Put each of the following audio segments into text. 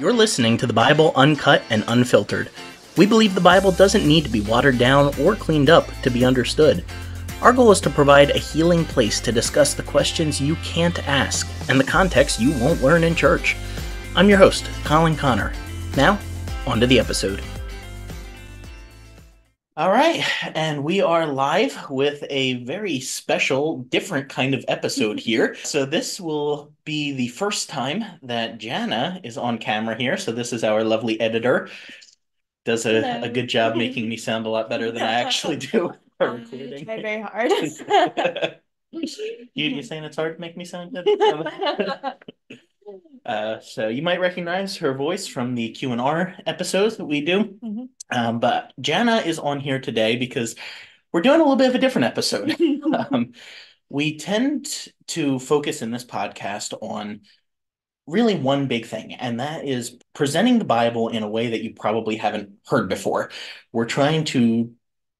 You're listening to the Bible Uncut and Unfiltered. We believe the Bible doesn't need to be watered down or cleaned up to be understood. Our goal is to provide a healing place to discuss the questions you can't ask and the context you won't learn in church. I'm your host, Colin Connor. Now, on to the episode. All right, and we are live with a very special, different kind of episode here. So, this will be the first time that Janna is on camera here. So, this is our lovely editor. Does a, a good job making me sound a lot better than I actually do. recording. Try very hard. you, you saying it's hard to make me sound good? Uh, so you might recognize her voice from the Q and R episodes that we do. Mhm. Um, but Janna is on here today because we're doing a little bit of a different episode. um, we tend to focus in this podcast on really one big thing, and that is presenting the Bible in a way that you probably haven't heard before. We're trying to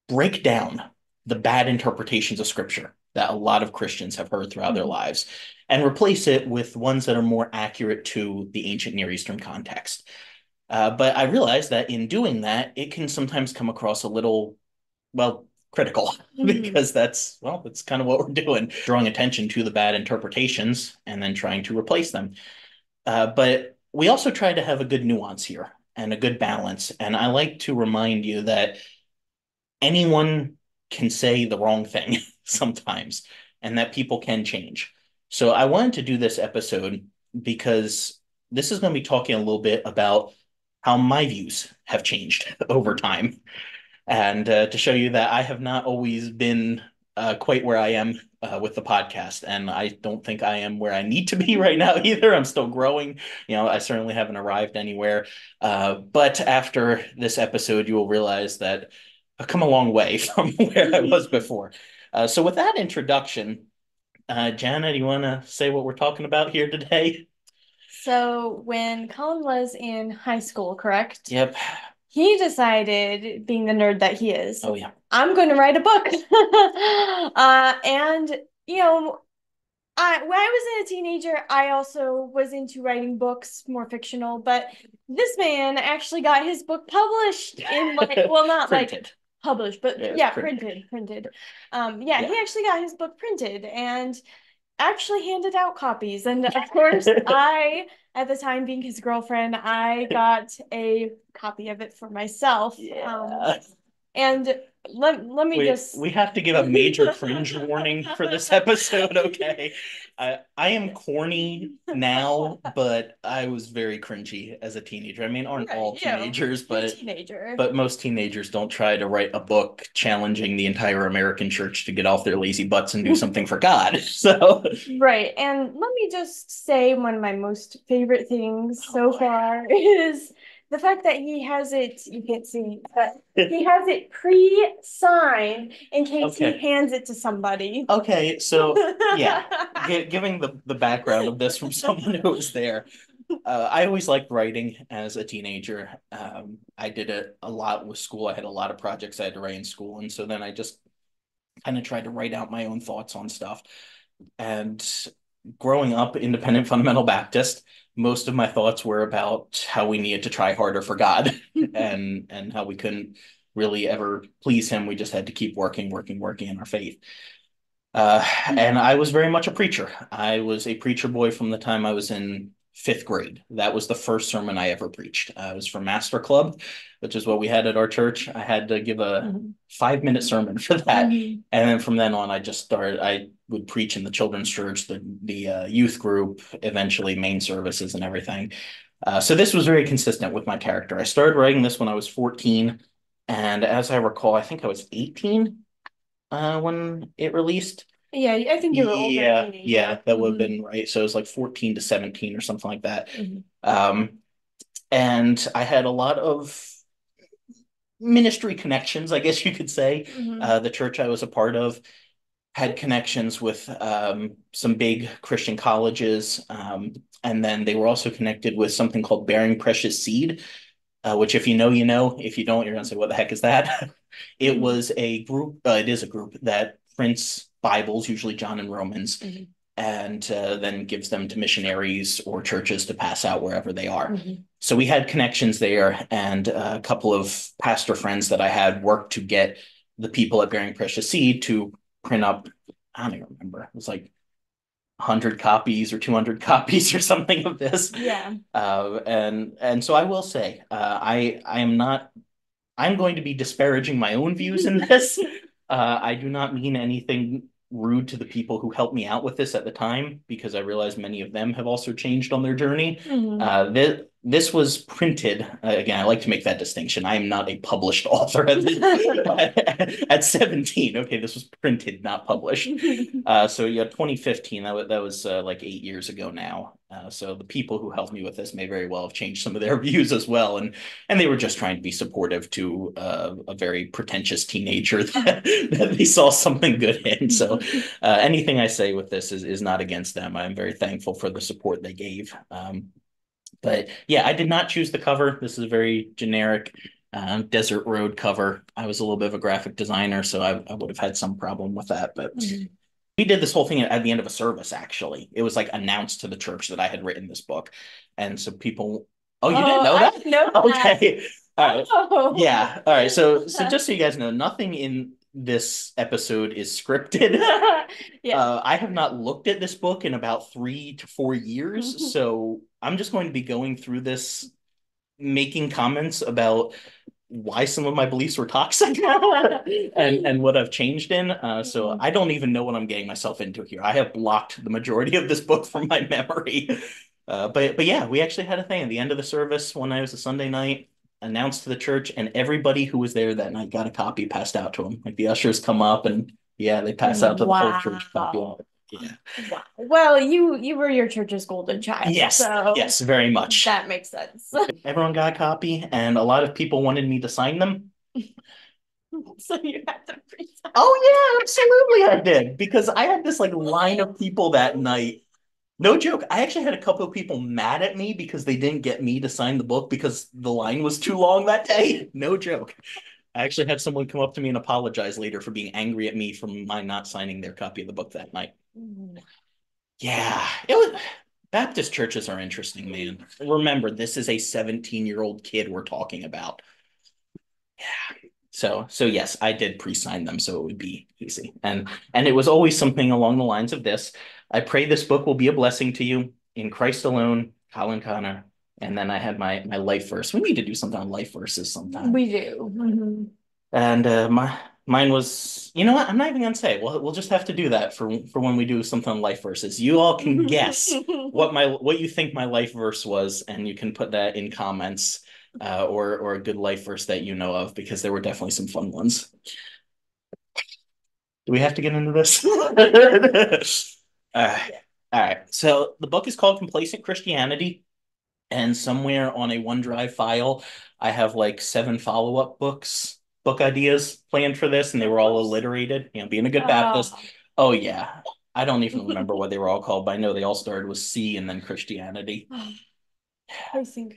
break down the bad interpretations of Scripture that a lot of Christians have heard throughout their Mhm. lives and replace it with ones that are more accurate to the ancient Near Eastern context. Uh, but I realize that in doing that, it can sometimes come across a little, well, critical Mhm. because that's, well, that's kind of what we're doing, drawing attention to the bad interpretations and then trying to replace them. Uh, but we also try to have a good nuance here and a good balance. And I like to remind you that anyone can say the wrong thing sometimes and that people can change. So I wanted to do this episode because this is going to be talking a little bit about how my views have changed over time and uh, to show you that I have not always been uh, quite where I am uh, with the podcast. And I don't think I am where I need to be right now either. I'm still growing. You know, I certainly haven't arrived anywhere. Uh, but after this episode, you will realize that I've come a long way from where I was before. Uh, so, with that introduction, uh, Janna, do you want to say what we're talking about here today? So when Colin was in high school, correct? Yep. He decided, being the nerd that he is, Oh, yeah. I'm going to write a book. Uh, and you know, I when I was in a teenager, I also was into writing books, more fictional, but this man actually got his book published in like, well, not like. Published, but Yeah, yeah, printed. printed. Um, yeah, he actually got his book printed and actually handed out copies. And of course, I, at the time being his girlfriend, I got a copy of it for myself. Um, Yeah. And let let me We, just we have to give a major cringe warning for this episode, okay? I I am corny now, but I was very cringy as a teenager. I mean, aren't all teenagers, but teenager. but most teenagers don't try to write a book challenging the entire American church to get off their lazy butts and do something for God. So Right, and let me just say one of my most favorite things Oh, so far is the fact that he has it, you can't see, but he has it pre-signed in case Okay. he hands it to somebody. okay, so yeah, gi- giving the, the background of this from someone who was there. Uh, I always liked writing as a teenager. Um, I did it a lot with school. I had a lot of projects I had to write in school. And so then I just kind of tried to write out my own thoughts on stuff. And growing up independent fundamental Baptist, most of my thoughts were about how we needed to try harder for God and and how we couldn't really ever please him. We just had to keep working, working, working in our faith. Uh, and I was very much a preacher. I was a preacher boy from the time I was in fifth grade. That was the first sermon I ever preached. Uh, it was for Master Club, which is what we had at our church. I had to give a Mhm. five minute sermon for that. Mhm. And then from then on, I just started, I would preach in the children's church, the, the uh, youth group, eventually main services and everything. Uh, so this was very consistent with my character. I started writing this when I was 14. And as I recall, I think I was 18 uh, when it released. Yeah, I think you were older Yeah, teenager. yeah, that would have Mhm. been right. So it was like 14 to 17 or something like that. Mhm. Um, and I had a lot of ministry connections, I guess you could say. Mhm. Uh, the church I was a part of had connections with um, some big Christian colleges. Um, and then they were also connected with something called Bearing Precious Seed, uh, which, if you know, you know. If you don't, you're going to say, What the heck is that? it was a group, uh, it is a group that prints Bibles, usually John and Romans, Mhm. and uh, then gives them to missionaries or churches to pass out wherever they are. Mhm. So we had connections there, and a couple of pastor friends that I had worked to get the people at Bearing Precious Seed to print up. I don't even remember. It was like 100 copies or 200 copies or something of this. Yeah. Uh, and and so I will say, uh, I I am not. I'm going to be disparaging my own views in this. Uh, I do not mean anything rude to the people who helped me out with this at the time because I realize many of them have also changed on their journey. Mhm. Uh, this, this was printed. Uh, again, I like to make that distinction. I am not a published author at, at 17. Okay, this was printed, not published. Uh, so yeah, 2015. That was that was uh, like eight years ago now. Uh, so the people who helped me with this may very well have changed some of their views as well, and and they were just trying to be supportive to uh, a very pretentious teenager that, that they saw something good in. So uh, anything I say with this is is not against them. I'm very thankful for the support they gave. Um, but yeah, I did not choose the cover. This is a very generic uh, desert road cover. I was a little bit of a graphic designer, so I, I would have had some problem with that. But Mhm. We did this whole thing at the end of a service, actually. It was like announced to the church that I had written this book. And so people, oh, you didn't know that? didn't know that. Okay. All right. Oh. Yeah. All right. So, so just so you guys know, nothing in this episode is scripted. yeah. Uh, I have not looked at this book in about three to four years, so I'm just going to be going through this, making comments about why some of my beliefs were toxic and and what I've changed in. Uh, so Mhm. I don't even know what I'm getting myself into here. I have blocked the majority of this book from my memory. Uh, but but yeah, we actually had a thing at the end of the service one night. It was a Sunday night. Announced to the church, and everybody who was there that night got a copy passed out to them. Like the ushers come up and yeah, they pass out to the whole church copy. Wow. Yeah. Wow. Well, you you were your church's golden child. Yes. So Yes. Very much. that makes sense. Everyone got a copy, and a lot of people wanted me to sign them. so you had to pre Oh yeah, absolutely, I did because I had this like line of people that night. No joke. I actually had a couple of people mad at me because they didn't get me to sign the book because the line was too long that day. No joke. I actually had someone come up to me and apologize later for being angry at me for my not signing their copy of the book that night. Yeah, it was Baptist churches are interesting, man. Remember, this is a 17-year-old kid we're talking about. Yeah. So so yes, I did pre-sign them so it would be easy. And and it was always something along the lines of this. I pray this book will be a blessing to you in Christ alone, Colin Connor. And then I had my my life verse. We need to do something on life verses sometime. We do. Mhm. And uh, my mine was, you know what? I'm not even gonna say. We'll we'll just have to do that for for when we do something on life verses. You all can guess what my what you think my life verse was, and you can put that in comments, uh, or or a good life verse that you know of, because there were definitely some fun ones. Do we have to get into this? All right. So the book is called Complacent Christianity, and somewhere on a OneDrive file, I have like seven follow-up books, book ideas planned for this, and they were all alliterated. You know, being a good Baptist. Oh yeah. I don't even remember what they were all called, but I know they all started with C and then Christianity. Oh. I think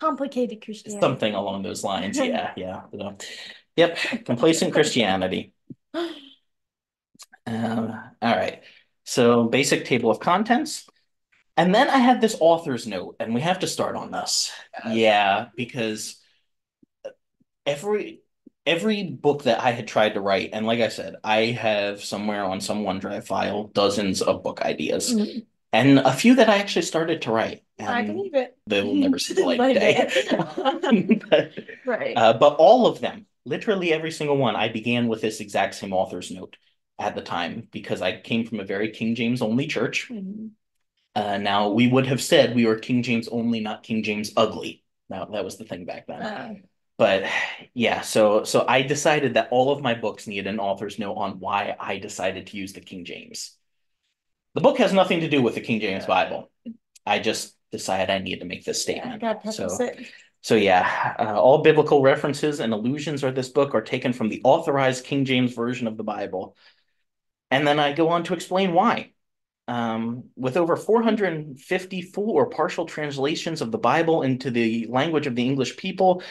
complicated Christianity. Something along those lines. Yeah, yeah. So, yep. Complacent Christianity. Um, all right. So basic table of contents. And then I had this author's note, and we have to start on this. Yeah, because every every book that I had tried to write, and like I said, I have somewhere on some OneDrive file dozens of book ideas. Mhm. And a few that I actually started to write. I believe it. They will never see the light of day. But- Right. uh, but all of them, literally every single one, I began with this exact same author's note at the time because I came from a very King James only church. Mhm. Uh, now we would have said we were King James only, not King James ugly. Now that was the thing back then. Uh, But yeah, so so I decided that all of my books need an author's note on why I decided to use the King James. The book has nothing to do with the King James Bible. I just decided I needed to make this statement. gotta So it. so yeah, uh, all biblical references and allusions of this book are taken from the authorized King James version of the Bible. And then I go on to explain why. Um, with over 450 full or partial translations of the Bible into the language of the English people,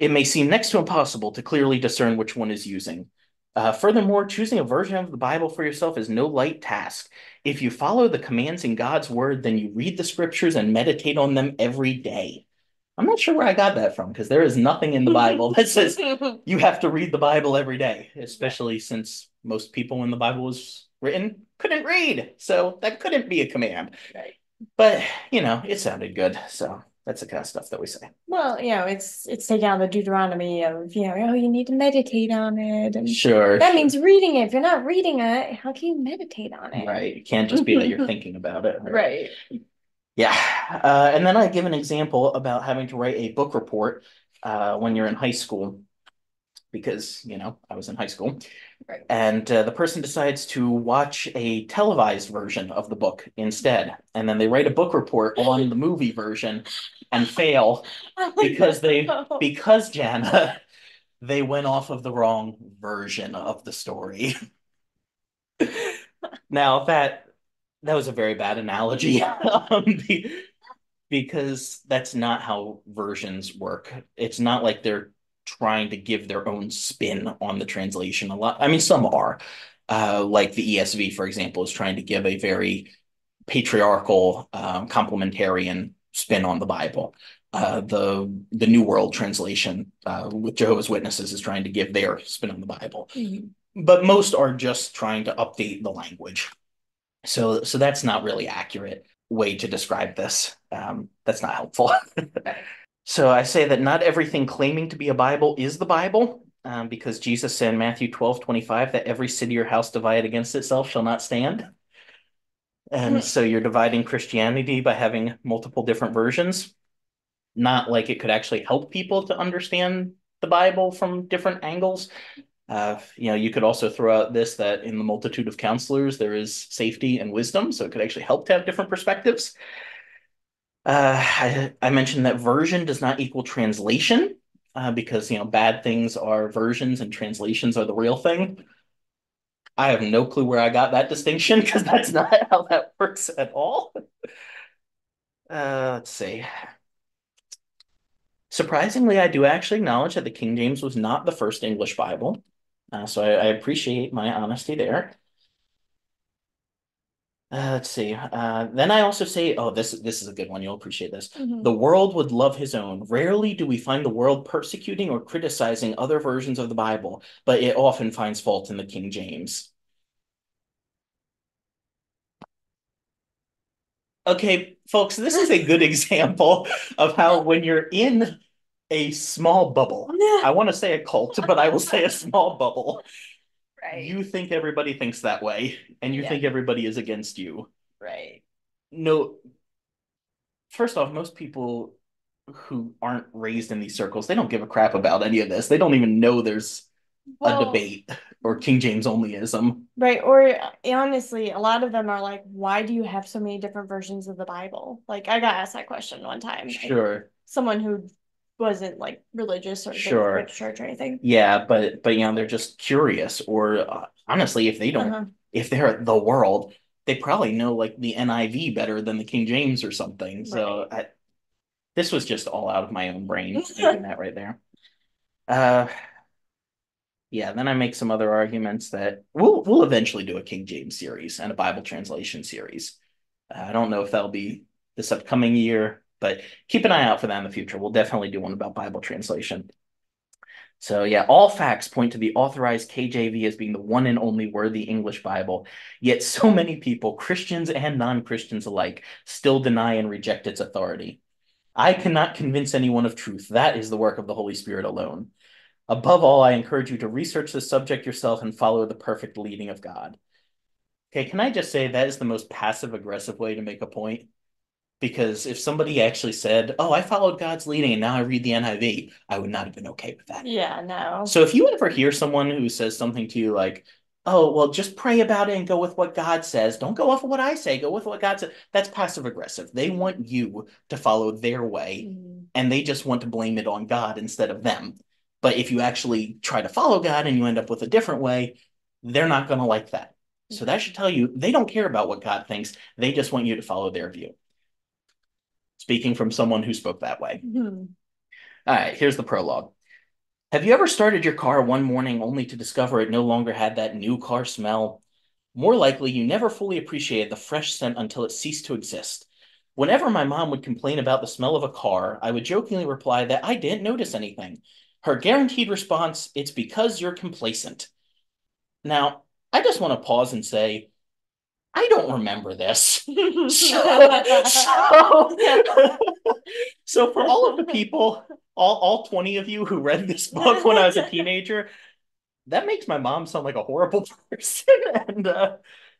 it may seem next to impossible to clearly discern which one is using. Uh, furthermore, choosing a version of the Bible for yourself is no light task. If you follow the commands in God's word, then you read the scriptures and meditate on them every day. I'm not sure where I got that from because there is nothing in the Bible that says you have to read the Bible every day, especially since most people when the Bible was written couldn't read. So that couldn't be a command. Right. But, you know, it sounded good. So that's the kind of stuff that we say. Well, you know, it's it's taking on the Deuteronomy of, you know, oh, you need to meditate on it. And Sure. that means reading it. If you're not reading it, how can you meditate on it? Right. It can't just be that you're thinking about it. Right. Yeah. Uh, and then I give an example about having to write a book report uh, when you're in high school, because, you know, I was in high school. Right. And uh, the person decides to watch a televised version of the book instead. And then they write a book report on the movie version and fail because they, because Janna, they went off of the wrong version of the story. Now that that was a very bad analogy um, because that's not how versions work. It's not like they're trying to give their own spin on the translation a lot. I mean, some are. Uh, like the ESV, for example, is trying to give a very patriarchal, um, complementarian spin on the Bible. Uh, the the New World Translation uh, with Jehovah's Witnesses is trying to give their spin on the Bible, Mhm. but most are just trying to update the language. So so that's not really accurate way to describe this. Um, that's not helpful. So I say that not everything claiming to be a Bible is the Bible, um, because Jesus said in Matthew 12, 25, that every city or house divided against itself shall not stand. And so you're dividing Christianity by having multiple different versions, not like it could actually help people to understand the Bible from different angles. Uh, you know, you could also throw out this that in the multitude of counselors, there is safety and wisdom. So it could actually help to have different perspectives. Uh, I, I mentioned that version does not equal translation uh, because, you know, bad things are versions and translations are the real thing. I have no clue where I got that distinction because that's not how that works at all. Uh, let's see. Surprisingly, I do actually acknowledge that the King James was not the first English Bible. Uh, so I, I appreciate my honesty there. Uh, let's see. Uh, then I also say, oh, this this is a good one. You'll appreciate this. Mhm. The world would love his own. Rarely do we find the world persecuting or criticizing other versions of the Bible, but it often finds fault in the King James. Okay, folks, this is a good example of how when you're in a small bubble, I want to say a cult, but I will say a small bubble, Right. you think everybody thinks that way, and you Yeah. think everybody is against you. Right. No, first off, most people who aren't raised in these circles, they don't give a crap about any of this. They don't even know there's a debate or King James onlyism. Right. Or uh, honestly, a lot of them are like, why do you have so many different versions of the Bible? Like, I got asked that question one time. like, Sure. someone who wasn't like religious or Sure. church or anything. Yeah, but but you know, they're just curious or uh, honestly, if they don't Uh-huh. if they're the world, they probably know like the NIV better than the King James or something. So I, this was just all out of my own brain thinking that right there. Uh, yeah. Then I make some other arguments that we'll we'll eventually do a King James series and a Bible translation series. Uh, I don't know if that'll be this upcoming year, but keep an eye out for that in the future. We'll definitely do one about Bible translation. So yeah, all facts point to the authorized KJV as being the one and only worthy English Bible. Yet so many people, Christians and non-Christians alike, still deny and reject its authority. I cannot convince anyone of truth. That is the work of the Holy Spirit alone. Above all, I encourage you to research the subject yourself and follow the perfect leading of God. Okay, can I just say that is the most passive aggressive way to make a point? Because if somebody actually said, Oh, I followed God's leading and now I read the NIV, I would not have been okay with that. Yeah, no. So if you ever hear someone who says something to you like, "Oh, well, just pray about it and go with what God says. Don't go off of what I say. Go with what God says." That's passive aggressive. They want you to follow their way, Mhm. and they just want to blame it on God instead of them. But if you actually try to follow God and you end up with a different way, they're not going to like that. So that should tell you they don't care about what God thinks. They just want you to follow their view. Speaking from someone who spoke that way. Mhm. All right, here's the prologue. Have you ever started your car one morning only to discover it no longer had that new car smell? More likely, you never fully appreciated the fresh scent until it ceased to exist. Whenever my mom would complain about the smell of a car, I would jokingly reply that I didn't notice anything. Her guaranteed response, it's because you're complacent. Now, I just want to pause and say, I don't remember this. so, so, so, for all of the people, all, all 20 of you who read this book when I was a teenager, that makes my mom sound like a horrible person. And uh,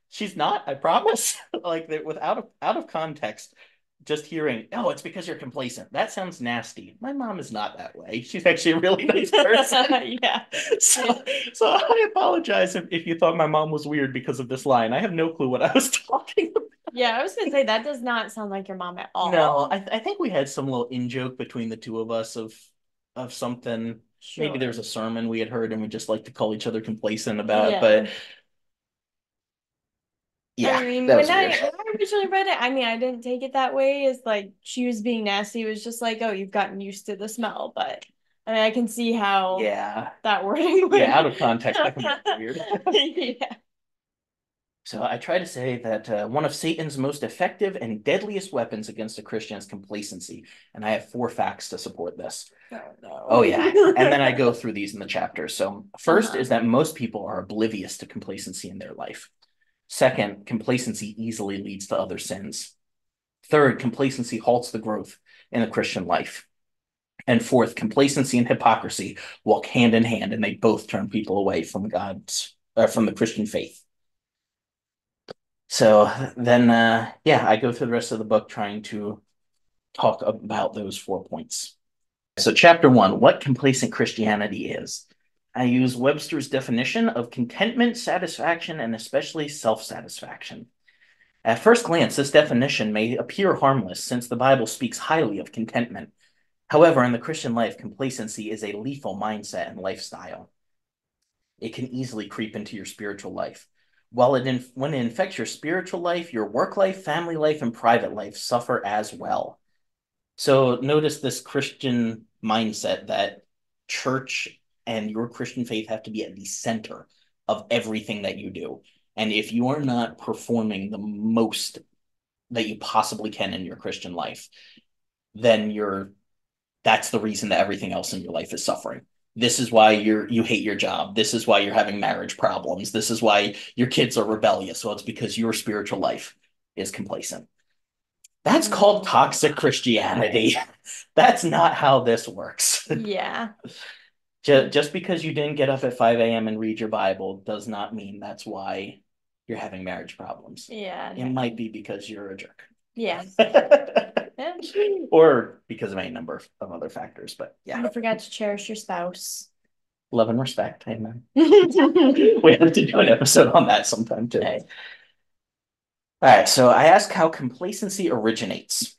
she's not, I promise. like that without of, out of context, just hearing, oh, it's because you're complacent. That sounds nasty. My mom is not that way. She's actually a really nice person. yeah. So, so I apologize if, if you thought my mom was weird because of this line. I have no clue what I was talking about. Yeah, I was gonna say that does not sound like your mom at all. No, I, I think we had some little in joke between the two of us of of something. Sure. Maybe there's a sermon we had heard and we just like to call each other complacent about. Yeah. But yeah, I mean, when I, when I originally read it, I mean, I didn't take it that way. As like she was being nasty. It was just like, oh, you've gotten used to the smell. But I mean, I can see how Yeah, that wording would. yeah. Out of context, that can be weird. yeah. So I try to say that uh, one of Satan's most effective and deadliest weapons against a Christian is complacency, and I have four facts to support this. Oh no. Oh yeah, and then I go through these in the chapter. So 1st Uh-huh. is that most people are oblivious to complacency in their life. Second, complacency easily leads to other sins. Third, complacency halts the growth in the Christian life. And fourth, complacency and hypocrisy walk hand in hand, and they both turn people away from God's uh, from the Christian faith. So then, uh, yeah, I go through the rest of the book trying to talk about those four points. So, chapter one what complacent Christianity is. I use Webster's definition of contentment, satisfaction, and especially self satisfaction. At first glance, this definition may appear harmless since the Bible speaks highly of contentment. However, in the Christian life, complacency is a lethal mindset and lifestyle. It can easily creep into your spiritual life. While it in, when it infects your spiritual life, your work life, family life, and private life suffer as well. So notice this Christian mindset that church and your Christian faith have to be at the center of everything that you do. And if you are not performing the most that you possibly can in your Christian life, then you're that's the reason that everything else in your life is suffering. This is why you're you hate your job. This is why you're having marriage problems. This is why your kids are rebellious. Well, it's because your spiritual life is complacent. That's mm. called toxic Christianity. That's not how this works. Yeah. Just, just because you didn't get up at 5 a.m. and read your Bible does not mean that's why you're having marriage problems. Yeah. It might be because you're a jerk. Yeah. or because of any number of, of other factors. But yeah, Don't forget to cherish your spouse. love and respect. Amen. We have to do an episode on that sometime too. All right, so I ask how complacency originates.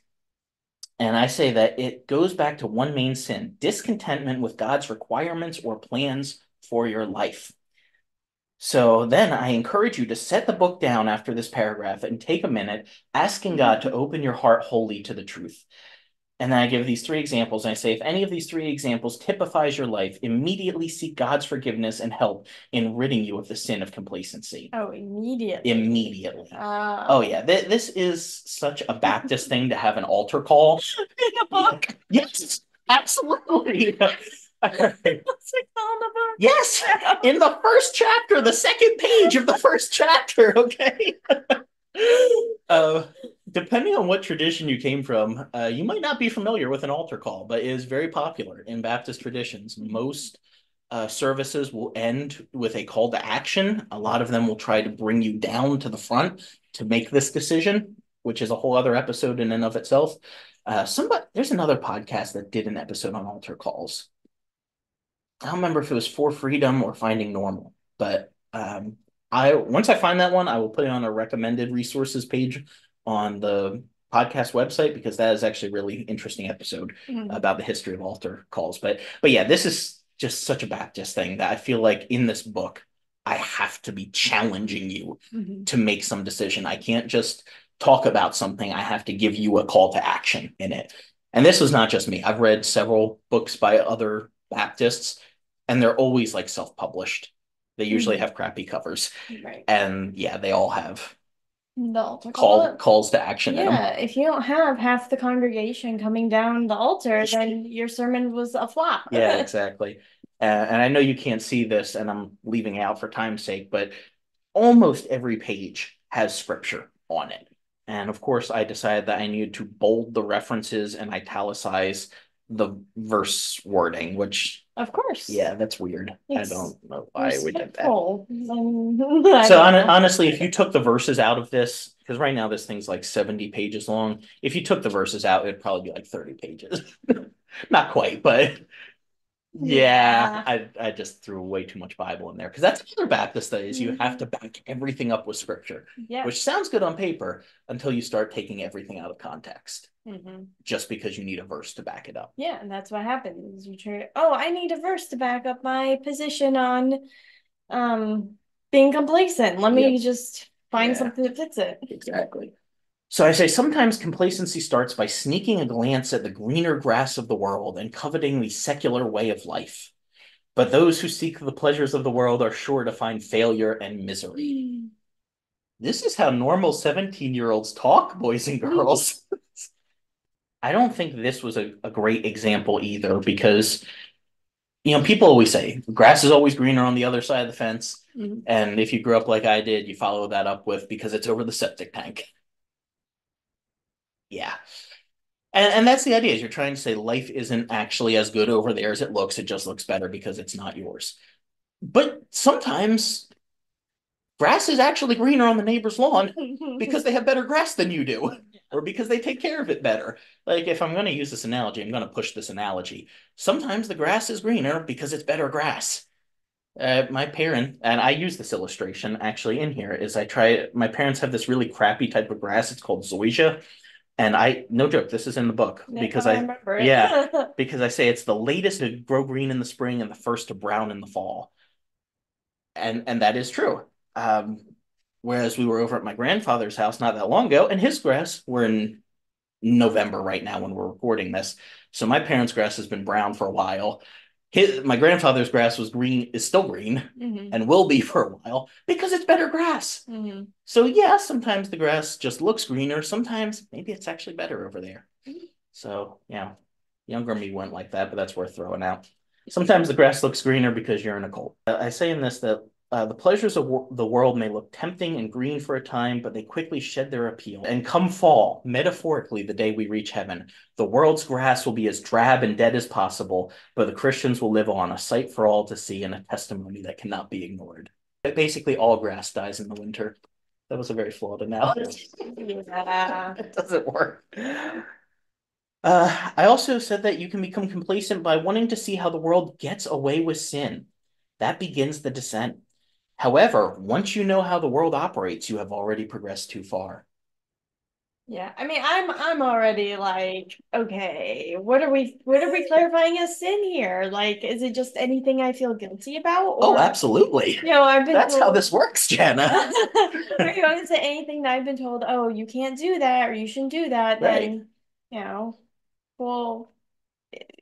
And I say that it goes back to one main sin discontentment with God's requirements or plans for your life. So then I encourage you to set the book down after this paragraph and take a minute asking God to open your heart wholly to the truth. And then I give these three examples. And I say, if any of these three examples typifies your life, immediately seek God's forgiveness and help in ridding you of the sin of complacency. Oh, immediately. Immediately. Uh, Oh yeah, Th- this is such a Baptist thing to have an altar call. in a book. Yes, absolutely. It's like on the book. yes, in the first chapter, the second page of the first chapter. Okay. uh, depending on what tradition you came from, uh, you might not be familiar with an altar call, but it is very popular in Baptist traditions. Most uh, services will end with a call to action. A lot of them will try to bring you down to the front to make this decision, which is a whole other episode in and of itself. Uh, somebody, there's another podcast that did an episode on altar calls. I don't remember if it was for freedom or finding normal, but um, I once I find that one, I will put it on a recommended resources page on the podcast website because that is actually a really interesting episode Mhm. about the history of altar calls. But but yeah, this is just such a Baptist thing that I feel like in this book, I have to be challenging you Mhm. to make some decision. I can't just talk about something. I have to give you a call to action in it. And this was not just me. I've read several books by other Baptists, and they're always like self-published. They usually Mhm. have crappy covers, Right. and yeah, they all have The altar call call. calls to action in. Yeah, if you don't have half the congregation coming down the altar, then your sermon was a flop. Yeah, exactly. Uh, and I know you can't see this, and I'm leaving out for time's sake, but almost every page has scripture on it. And of course, I decided that I needed to bold the references and italicize the verse wording, which, Of course. yeah, that's weird. I don't know why we did that. So know. honestly, if you took the verses out of this, because right now this thing's like 70 pages long, if you took the verses out, it'd probably be like 30 pages. Not quite, but yeah, I I just threw way too much Bible in there because that's another Baptist that is you mm-hmm. have to back everything up with scripture, Yeah. which sounds good on paper until you start taking everything out of context Mhm. just because you need a verse to back it up. Yeah, and that's what happens. You try, oh, I need a verse to back up my position on um being complacent. Let me just find Yeah. something that fits it. Exactly. So I say sometimes complacency starts by sneaking a glance at the greener grass of the world and coveting the secular way of life. But those who seek the pleasures of the world are sure to find failure and misery. This is how normal 17 year olds talk, boys and girls. I don't think this was a, a great example either because, you know, people always say grass is always greener on the other side of the fence. Mhm. And if you grew up like I did, you follow that up with because it's over the septic tank. Yeah. And, and that's the idea is you're trying to say life isn't actually as good over there as it looks. It just looks better because it's not yours. But sometimes grass is actually greener on the neighbor's lawn because they have better grass than you do or because they take care of it better. Like if I'm going to use this analogy, I'm going to push this analogy. Sometimes the grass is greener because it's better grass. Uh, my parent and I use this illustration actually in here is I try my parents have this really crappy type of grass. It's called zoysia. And I no joke, this is in the book because I I yeah. because I say it's the latest to grow green in the spring and the first to brown in the fall. And and that is true. Um, whereas we were over at my grandfather's house not that long ago, and his grass, we're in November right now when we're recording this. So my parents' grass has been brown for a while. His my grandfather's grass was green, is still green, Mhm, and will be for a while because it's better grass. mhm. So yeah, sometimes the grass just looks greener. Sometimes maybe it's actually better over there. So yeah, younger me went like that, but that's worth throwing out. Sometimes the grass looks greener because you're in a cult. Uh, I say in this that uh, the pleasures of wor- the world may look tempting and green for a time, but they quickly shed their appeal. And come fall, metaphorically, the day we reach heaven, the world's grass will be as drab and dead as possible, but the Christians will live on, a sight for all to see and a testimony that cannot be ignored. But basically, all grass dies in the winter. That was a very flawed analogy. Yeah. it doesn't work. Uh, I also said that you can become complacent by wanting to see how the world gets away with sin. That begins the descent. However, once you know how the world operates, you have already progressed too far. Yeah, I mean, I'm I'm already like, okay, what are we what are we clarifying as sin here? Like, is it just anything I feel guilty about? Oh, absolutely. you know, I've been That's how this works, Janna. or you know, is it anything that I've been told, oh, you can't do that or you shouldn't do that, Right. then, you know, well,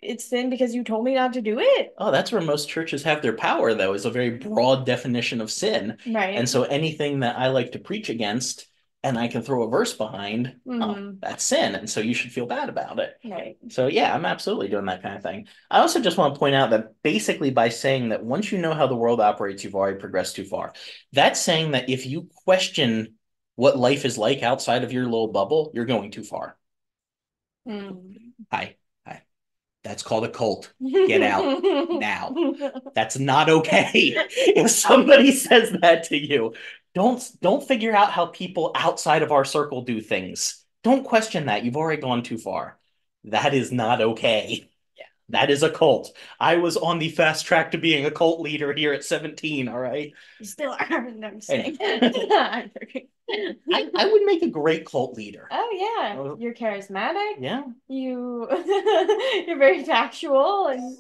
it's sin because you told me not to do it. Oh, that's where most churches have their power, though, is a very broad definition of sin. Right. And so anything that I like to preach against and I can throw a verse behind, oh, Mhm. that's sin. And so you should feel bad about it. Right. So yeah, I'm absolutely doing that kind of thing. I also just want to point out that basically by saying that once you know how the world operates, you've already progressed too far. That's saying that if you question what life is like outside of your little bubble, you're going too far. Mm. Hi. That's called a cult. Get out now. That's not okay. if somebody says that to you, don't don't figure out how people outside of our circle do things. Don't question that. You've already gone too far. That is not okay. That is a cult. I was on the fast track to being a cult leader here at 17, all right? You still are. No, I'm just kidding. I'm joking. I, I would make a great cult leader. Oh yeah, Oh. you're charismatic. Yeah. You you're very factual, and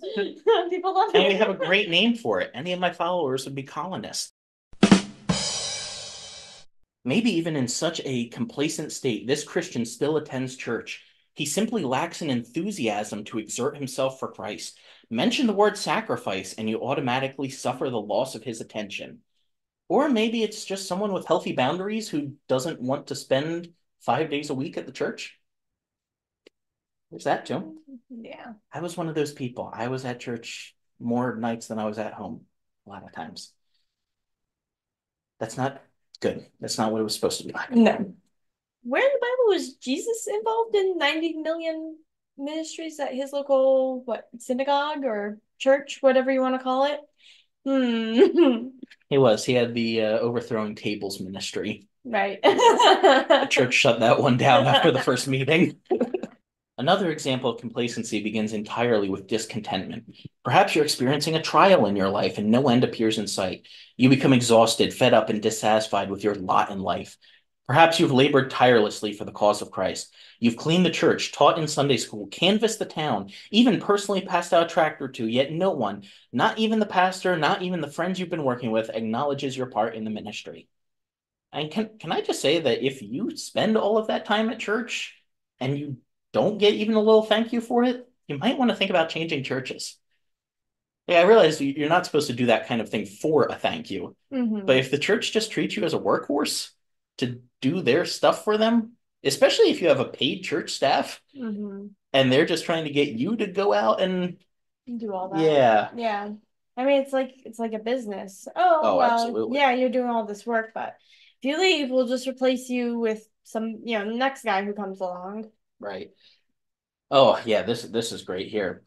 people love you. And we have a great name for it. Any of my followers would be colonists. Maybe even in such a complacent state, this Christian still attends church. He simply lacks an enthusiasm to exert himself for Christ. Mention the word sacrifice, and you automatically suffer the loss of his attention. Or maybe it's just someone with healthy boundaries who doesn't want to spend five days a week at the church. There's that too. Yeah. I was one of those people. I was at church more nights than I was at home a lot of times. That's not good. That's not what it was supposed to be like. No. Where in the Bible was Jesus involved in 90 million ministries at his local what synagogue or church, whatever you want to call it? Hmm. He was. He had the uh, overthrowing tables ministry. right. The church shut that one down after the first meeting. Another example of complacency begins entirely with discontentment. Perhaps you're experiencing a trial in your life and no end appears in sight. You become exhausted, fed up, and dissatisfied with your lot in life. Perhaps you've labored tirelessly for the cause of Christ. You've cleaned the church, taught in Sunday school, canvassed the town, even personally passed out a tract or two, yet no one, not even the pastor, not even the friends you've been working with, acknowledges your part in the ministry. And can, can I just say that if you spend all of that time at church and you don't get even a little thank you for it, you might want to think about changing churches. Yeah, I realize you're not supposed to do that kind of thing for a thank you, Mhm. but if the church just treats you as a workhorse to do their stuff for them, especially if you have a paid church staff Mhm. and they're just trying to get you to go out and Do all that. yeah, Yeah. I mean, it's like it's like a business. Oh, Oh, well, absolutely. yeah, you're doing all this work, but if you leave, we'll just replace you with some, you know, next guy who comes along. right. Oh, yeah, this this is great here.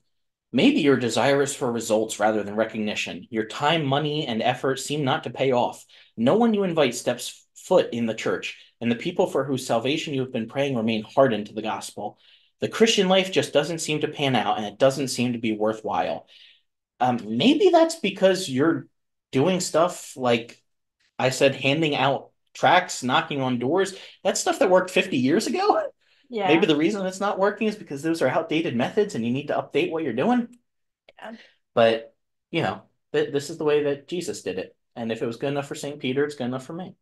Maybe you're desirous for results rather than recognition. Your time, money, and effort seem not to pay off. No one you invite steps foot in the church, and the people for whose salvation you have been praying remain hardened to the gospel. The Christian life just doesn't seem to pan out, and it doesn't seem to be worthwhile. Um, maybe that's because you're doing stuff like I said, handing out tracts, knocking on doors. That's stuff that worked 50 years ago. Yeah. Maybe the reason it's not working is because those are outdated methods and you need to update what you're doing. Yeah. But, you know, th- this is the way that Jesus did it. And if it was good enough for St. Peter, it's good enough for me.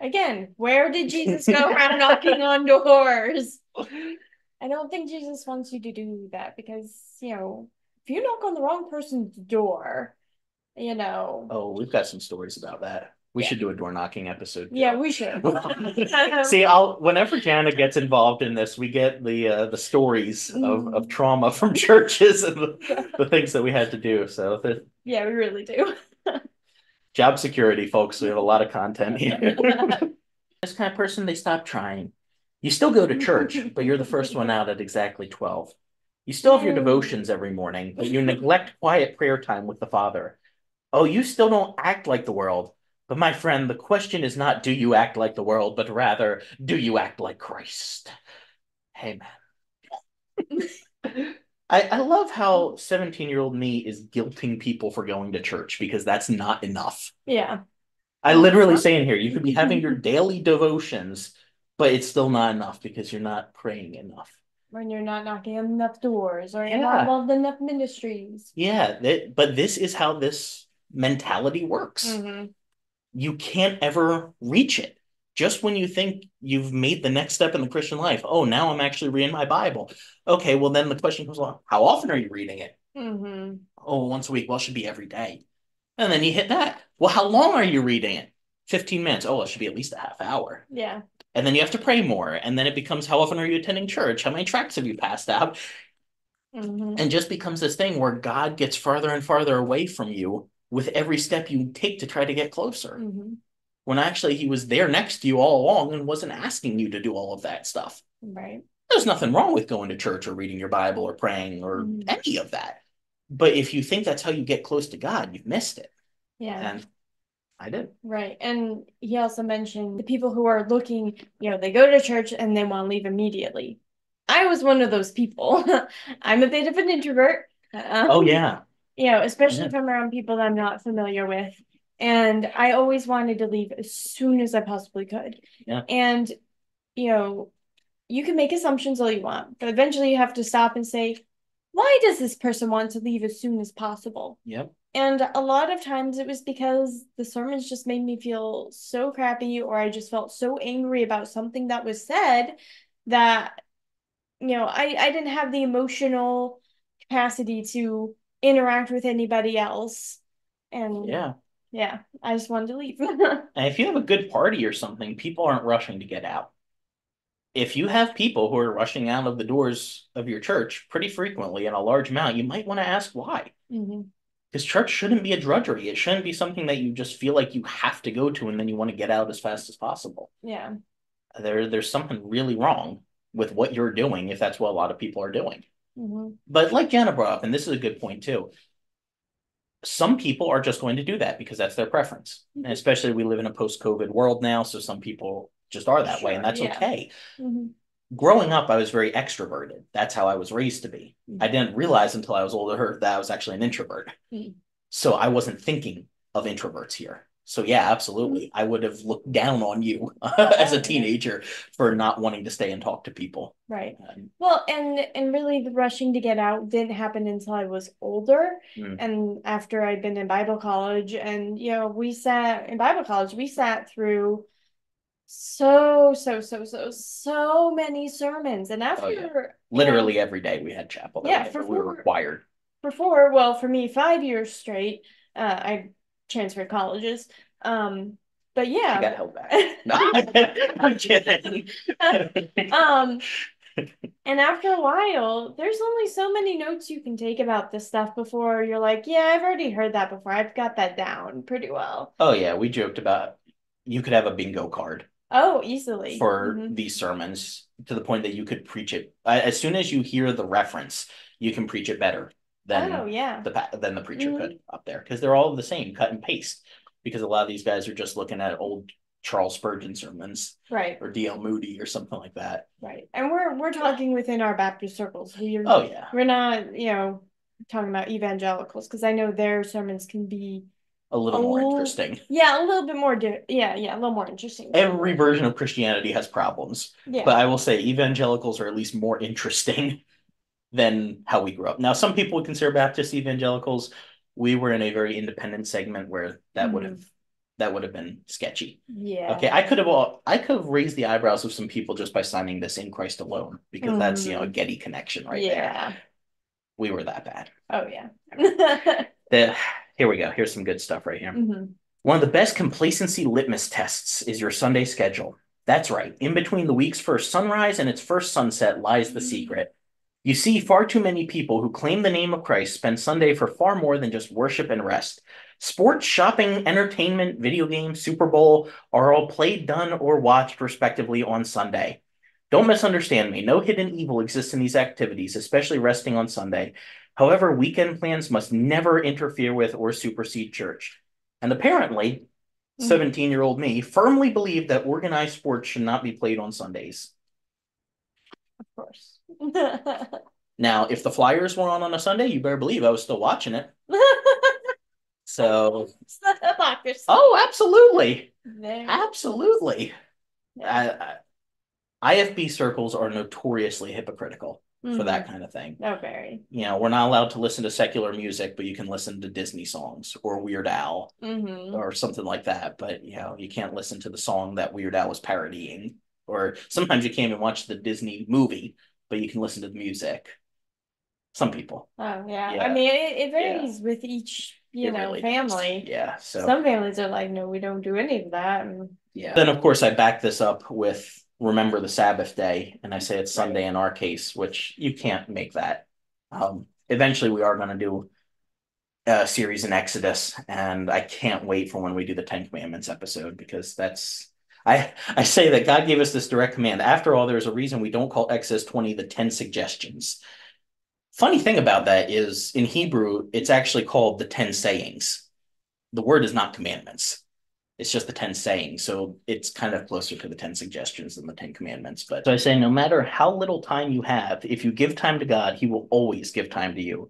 Again, where did Jesus go around knocking on doors? I don't think Jesus wants you to do that because, you know, if you knock on the wrong person's door, you know, Oh, we've got some stories about that. We Yeah. should do a door knocking episode. yeah, we should. See, I'll whenever Janna gets involved in this, we get the uh, the stories of, Mm. of trauma from churches and the, the things that we had to do. So the Yeah, we really do. Job security, folks, we have a lot of content here. this kind of person, they stop trying. You still go to church, but you're the first one out at exactly 12. You still have your devotions every morning, but you neglect quiet prayer time with the Father. Oh, you still don't act like the world. But my friend, the question is not do you act like the world, but rather do you act like Christ? Hey, man. I, I love how 17 year old me is guilting people for going to church because that's not enough. Yeah. I literally say in here, you could be having your daily devotions, but it's still not enough because you're not praying enough. When you're not knocking on enough doors or you're Yeah. not involved in enough ministries. Yeah, that, but this is how this mentality works. Mhm. You can't ever reach it. Just when you think you've made the next step in the Christian life, oh, now I'm actually reading my Bible. Okay, well, then the question comes along, how often are you reading it? Mhm. Oh, once a week. Well, it should be every day. And then you hit that. Well, how long are you reading it? 15 minutes. Oh, it should be at least a half hour. Yeah. And then you have to pray more. And then it becomes how often are you attending church? How many tracts have you passed out? Mhm. And just becomes this thing where God gets farther and farther away from you with every step you take to try to get closer. Mhm. When actually he was there next to you all along and wasn't asking you to do all of that stuff. Right. There's nothing wrong with going to church or reading your Bible or praying or Mhm. any of that. But if you think that's how you get close to God, you've missed it. Yeah. And I did. Right. And he also mentioned the people who are looking, you know, they go to church and they want to leave immediately. I was one of those people. I'm a bit of an introvert. Um, Oh yeah. You know, especially Yeah. if I'm around people that I'm not familiar with. And I always wanted to leave as soon as I possibly could. Yeah. And, you know, you can make assumptions all you want, but eventually you have to stop and say, why does this person want to leave as soon as possible? Yep. And a lot of times it was because the sermons just made me feel so crappy, or I just felt so angry about something that was said that you know, I I didn't have the emotional capacity to interact with anybody else. And Yeah. Yeah, I just wanted to leave. And if you have a good party or something, people aren't rushing to get out. If you have people who are rushing out of the doors of your church pretty frequently in a large amount, you might want to ask why. Mhm. Because church shouldn't be a drudgery. It shouldn't be something that you just feel like you have to go to and then you want to get out as fast as possible. Yeah. There, there's something really wrong with what you're doing if that's what a lot of people are doing. Mhm. But like Janna brought up, and this is a good point too, some people are just going to do that because that's their preference. And especially we live in a post-COVID world now, so some people just are that way, and that's yeah. okay. Mhm. Growing up, I was very extroverted. That's how I was raised to be. Mhm. I didn't realize until I was older that I was actually an introvert. Mhm. So I wasn't thinking of introverts here. So yeah, absolutely. I would have looked down on you as a teenager for not wanting to stay and talk to people. Right. Um, Well, and and really the rushing to get out didn't happen until I was older Mm. and after I'd been in Bible college and you know, we sat in Bible college, we sat through so so so so so many sermons and after Oh, yeah. you know, literally every day we had chapel. Yeah, for we were four- required. for four, well, for me, five years straight, uh, I transferred colleges. Um, but She got yeah. held back. No, I'm kidding. Um, and after a while, there's only so many notes you can take about this stuff before you're like, yeah, I've already heard that before. I've got that down pretty well. Oh yeah, we joked about you could have a bingo card Oh, easily. for Mhm. these sermons to the point that you could preach it as soon as you hear the reference, you can preach it better than Oh, yeah. the than the preacher Mhm. could up there because they're all the same, cut and paste. Because a lot of these guys are just looking at old Charles Spurgeon sermons Right, or D.L. Moody or something like that. right. And we're we're talking within our Baptist circles. We're Oh yeah, we're not, you know, talking about evangelicals because I know their sermons can be a little A more little- interesting. Yeah, a little bit more. Di- yeah, yeah, a little more interesting. Every version of Christianity has problems. yeah, But I will say evangelicals are at least more interesting than how we grew up. Now, some people would consider Baptist evangelicals. We were in a very independent segment where that would Mhm. have that would have been sketchy. yeah. Okay, I could have all I could have raised the eyebrows of some people just by signing this in Christ alone because that's you know a Getty connection right there. yeah. We were that bad. Oh yeah. The, here we go. Here's some good stuff right here. Mhm. One of the best complacency litmus tests is your Sunday schedule. That's right. In between the week's first sunrise and its first sunset lies the secret. You see, far too many people who claim the name of Christ spend Sunday for far more than just worship and rest. Sports, shopping, entertainment, video games, Super Bowl are all played, done, or watched respectively on Sunday. Don't misunderstand me. No hidden evil exists in these activities, especially resting on Sunday. However, weekend plans must never interfere with or supersede church. And apparently, Mhm. 17 year old me firmly believed that organized sports should not be played on Sundays. Of course. Now, if the Flyers were on on a Sunday, you better believe I was still watching it. So, It's the hypocrisy. oh, absolutely. Absolutely. I, I, IFB circles are notoriously hypocritical for that Mhm. kind of thing. Oh, very. You know, we're not allowed to listen to secular music, but you can listen to Disney songs or Weird Al hmm or something like that. But you know, you can't listen to the song that Weird Al was parodying. Or sometimes you can't even watch the Disney movie, but you can listen to the music. Some people. Oh yeah. Yeah. I mean, it, it varies with each, you It know, really does. family. Yeah. So Some families are like, no, we don't do any of that. And yeah. Then of course I back this up with remember the Sabbath day, and I say it's Sunday in our case, which you can't make that. Um, eventually we are going to do a series in Exodus, and I can't wait for when we do the Ten Commandments episode because that's I I say that God gave us this direct command. After all, there's a reason we don't call Exodus 20 the 10 suggestions. Funny thing about that is in Hebrew, it's actually called the 10 sayings. The word is not commandments. It's just the 10 sayings. So it's kind of closer to the 10 suggestions than the 10 commandments. But so I say, no matter how little time you have, if you give time to God, He will always give time to you.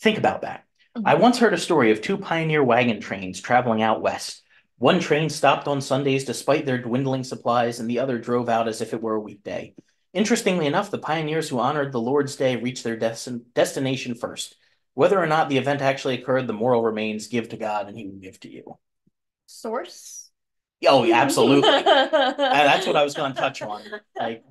Think about that. Mm-hmm. I once heard a story of two pioneer wagon trains traveling out west. One train stopped on Sundays despite their dwindling supplies, and the other drove out as if it were a weekday. Interestingly enough, the pioneers who honored the Lord's Day reached their destin- destination first. Whether or not the event actually occurred, the moral remains give to God and he will give to you. source. Oh, yeah, absolutely. That's what I was going to touch on. Like,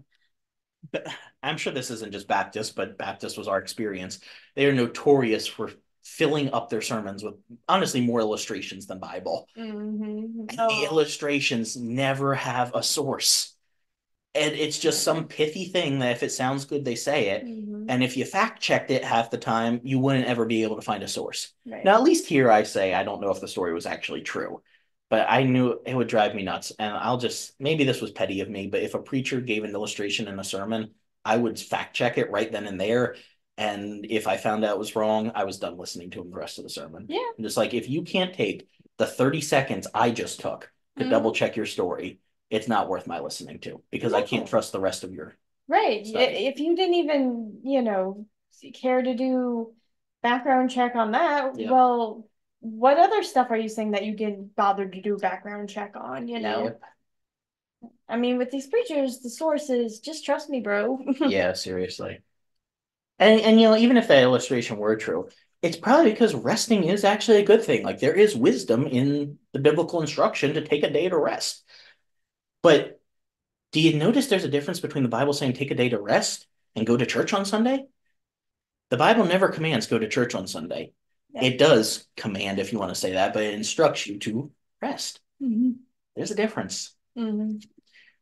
I'm sure this isn't just Baptist, but Baptist was our experience. They are notorious for filling up their sermons with honestly more illustrations than Bible. Mm-hmm. Oh. the illustrations never have a source. And it's just some pithy thing that if it sounds good, they say it. Mhm. And if you fact checked it half the time, you wouldn't ever be able to find a source. Right. Now, at least here I say I don't know if the story was actually true, but I knew it would drive me nuts. And I'll just maybe this was petty of me, but if a preacher gave an illustration in a sermon, I would fact check it right then and there. And if I found out it was wrong, I was done listening to him the rest of the sermon. Yeah. I'm just like, if you can't take the 30 seconds I just took to Mhm. double check your story, it's not worth my listening to because I can't trust the rest of your. Right. study. If you didn't even, you know, care to do background check on that, Yeah. well, what other stuff are you saying that you didn't bother to do background check on, you know? Yep. I mean, with these preachers, the sources, just trust me, bro. yeah, seriously. And and you know, even if that illustration were true, it's probably because resting is actually a good thing. Like there is wisdom in the biblical instruction to take a day to rest. But do you notice there's a difference between the Bible saying take a day to rest and go to church on Sunday? The Bible never commands go to church on Sunday. Yeah. It does command, if you want to say that, but it instructs you to rest. Mhm. There's a difference. Mhm.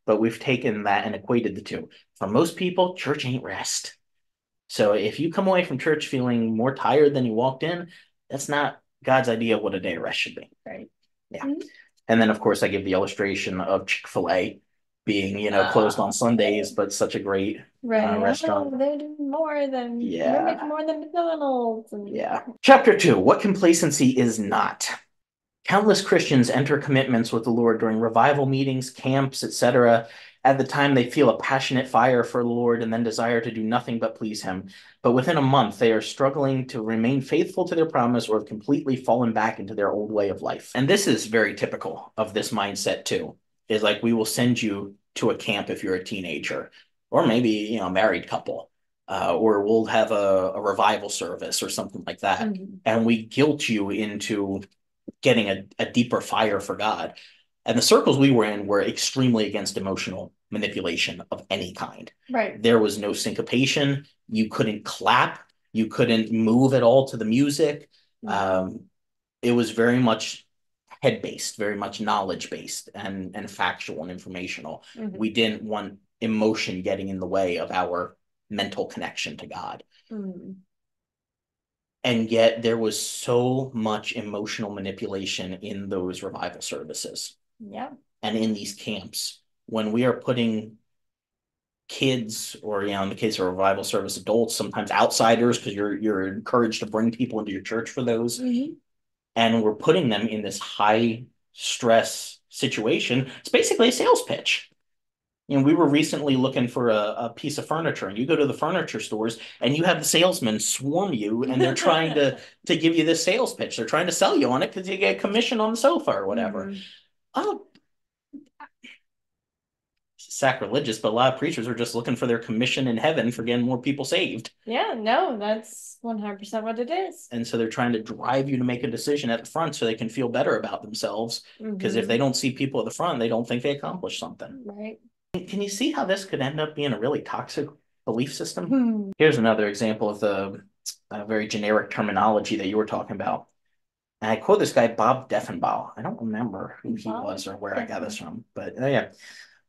but we've taken that and equated the two. For most people, church ain't rest. So if you come away from church feeling more tired than you walked in, that's not God's idea of what a day of rest should be. Right. Yeah. Mhm. And then, of course, I give the illustration of Chick fil A being, you know, closed on Sundays, but such a great, Right. restaurant. Oh, they're doing more than Yeah. more than McDonald's. And yeah. Chapter two What complacency is not. Countless Christians enter commitments with the Lord during revival meetings, camps, etc. At the time, they feel a passionate fire for the Lord and then desire to do nothing but please Him. But within a month, they are struggling to remain faithful to their promise or have completely fallen back into their old way of life. And this is very typical of this mindset, too. Is like we will send you to a camp if you're a teenager, or maybe, you know, a married couple, uh, or we'll have a, a revival service or something like that Mhm. and we guilt you into getting a, a deeper fire for God. And the circles we were in were extremely against emotional manipulation of any kind. Right. There was no syncopation. You couldn't clap. You couldn't move at all to the music. Um, it was very much head based, very much knowledge based, and and factual and informational. Mhm. We didn't want emotion getting in the way of our mental connection to God Mhm. and yet there was so much emotional manipulation in those revival services Yeah. and in these camps when we are putting kids or you know in the case of revival service adults sometimes outsiders because you're you're encouraged to bring people into your church for those Mhm. and we're putting them in this high stress situation it's basically a sales pitch you know we were recently looking for a, a piece of furniture and you go to the furniture stores and you have the salesmen swarm you and they're trying to to give you this sales pitch they're trying to sell you on it because you get a commission on the sofa or whatever Oh sacrilegious but a lot of preachers are just looking for their commission in heaven for getting more people saved Yeah, no, that's 100% what it is. and so they're trying to drive you to make a decision at the front so they can feel better about themselves because if Mhm. they don't see people at the front they don't think they accomplished something Right. can you see how this could end up being a really toxic belief system Hmm. here's another example of the uh, very generic terminology that you were talking about and I quote this guy Bob Deffinbaugh. I don't remember who he Bob was or where I got this from, but uh, yeah.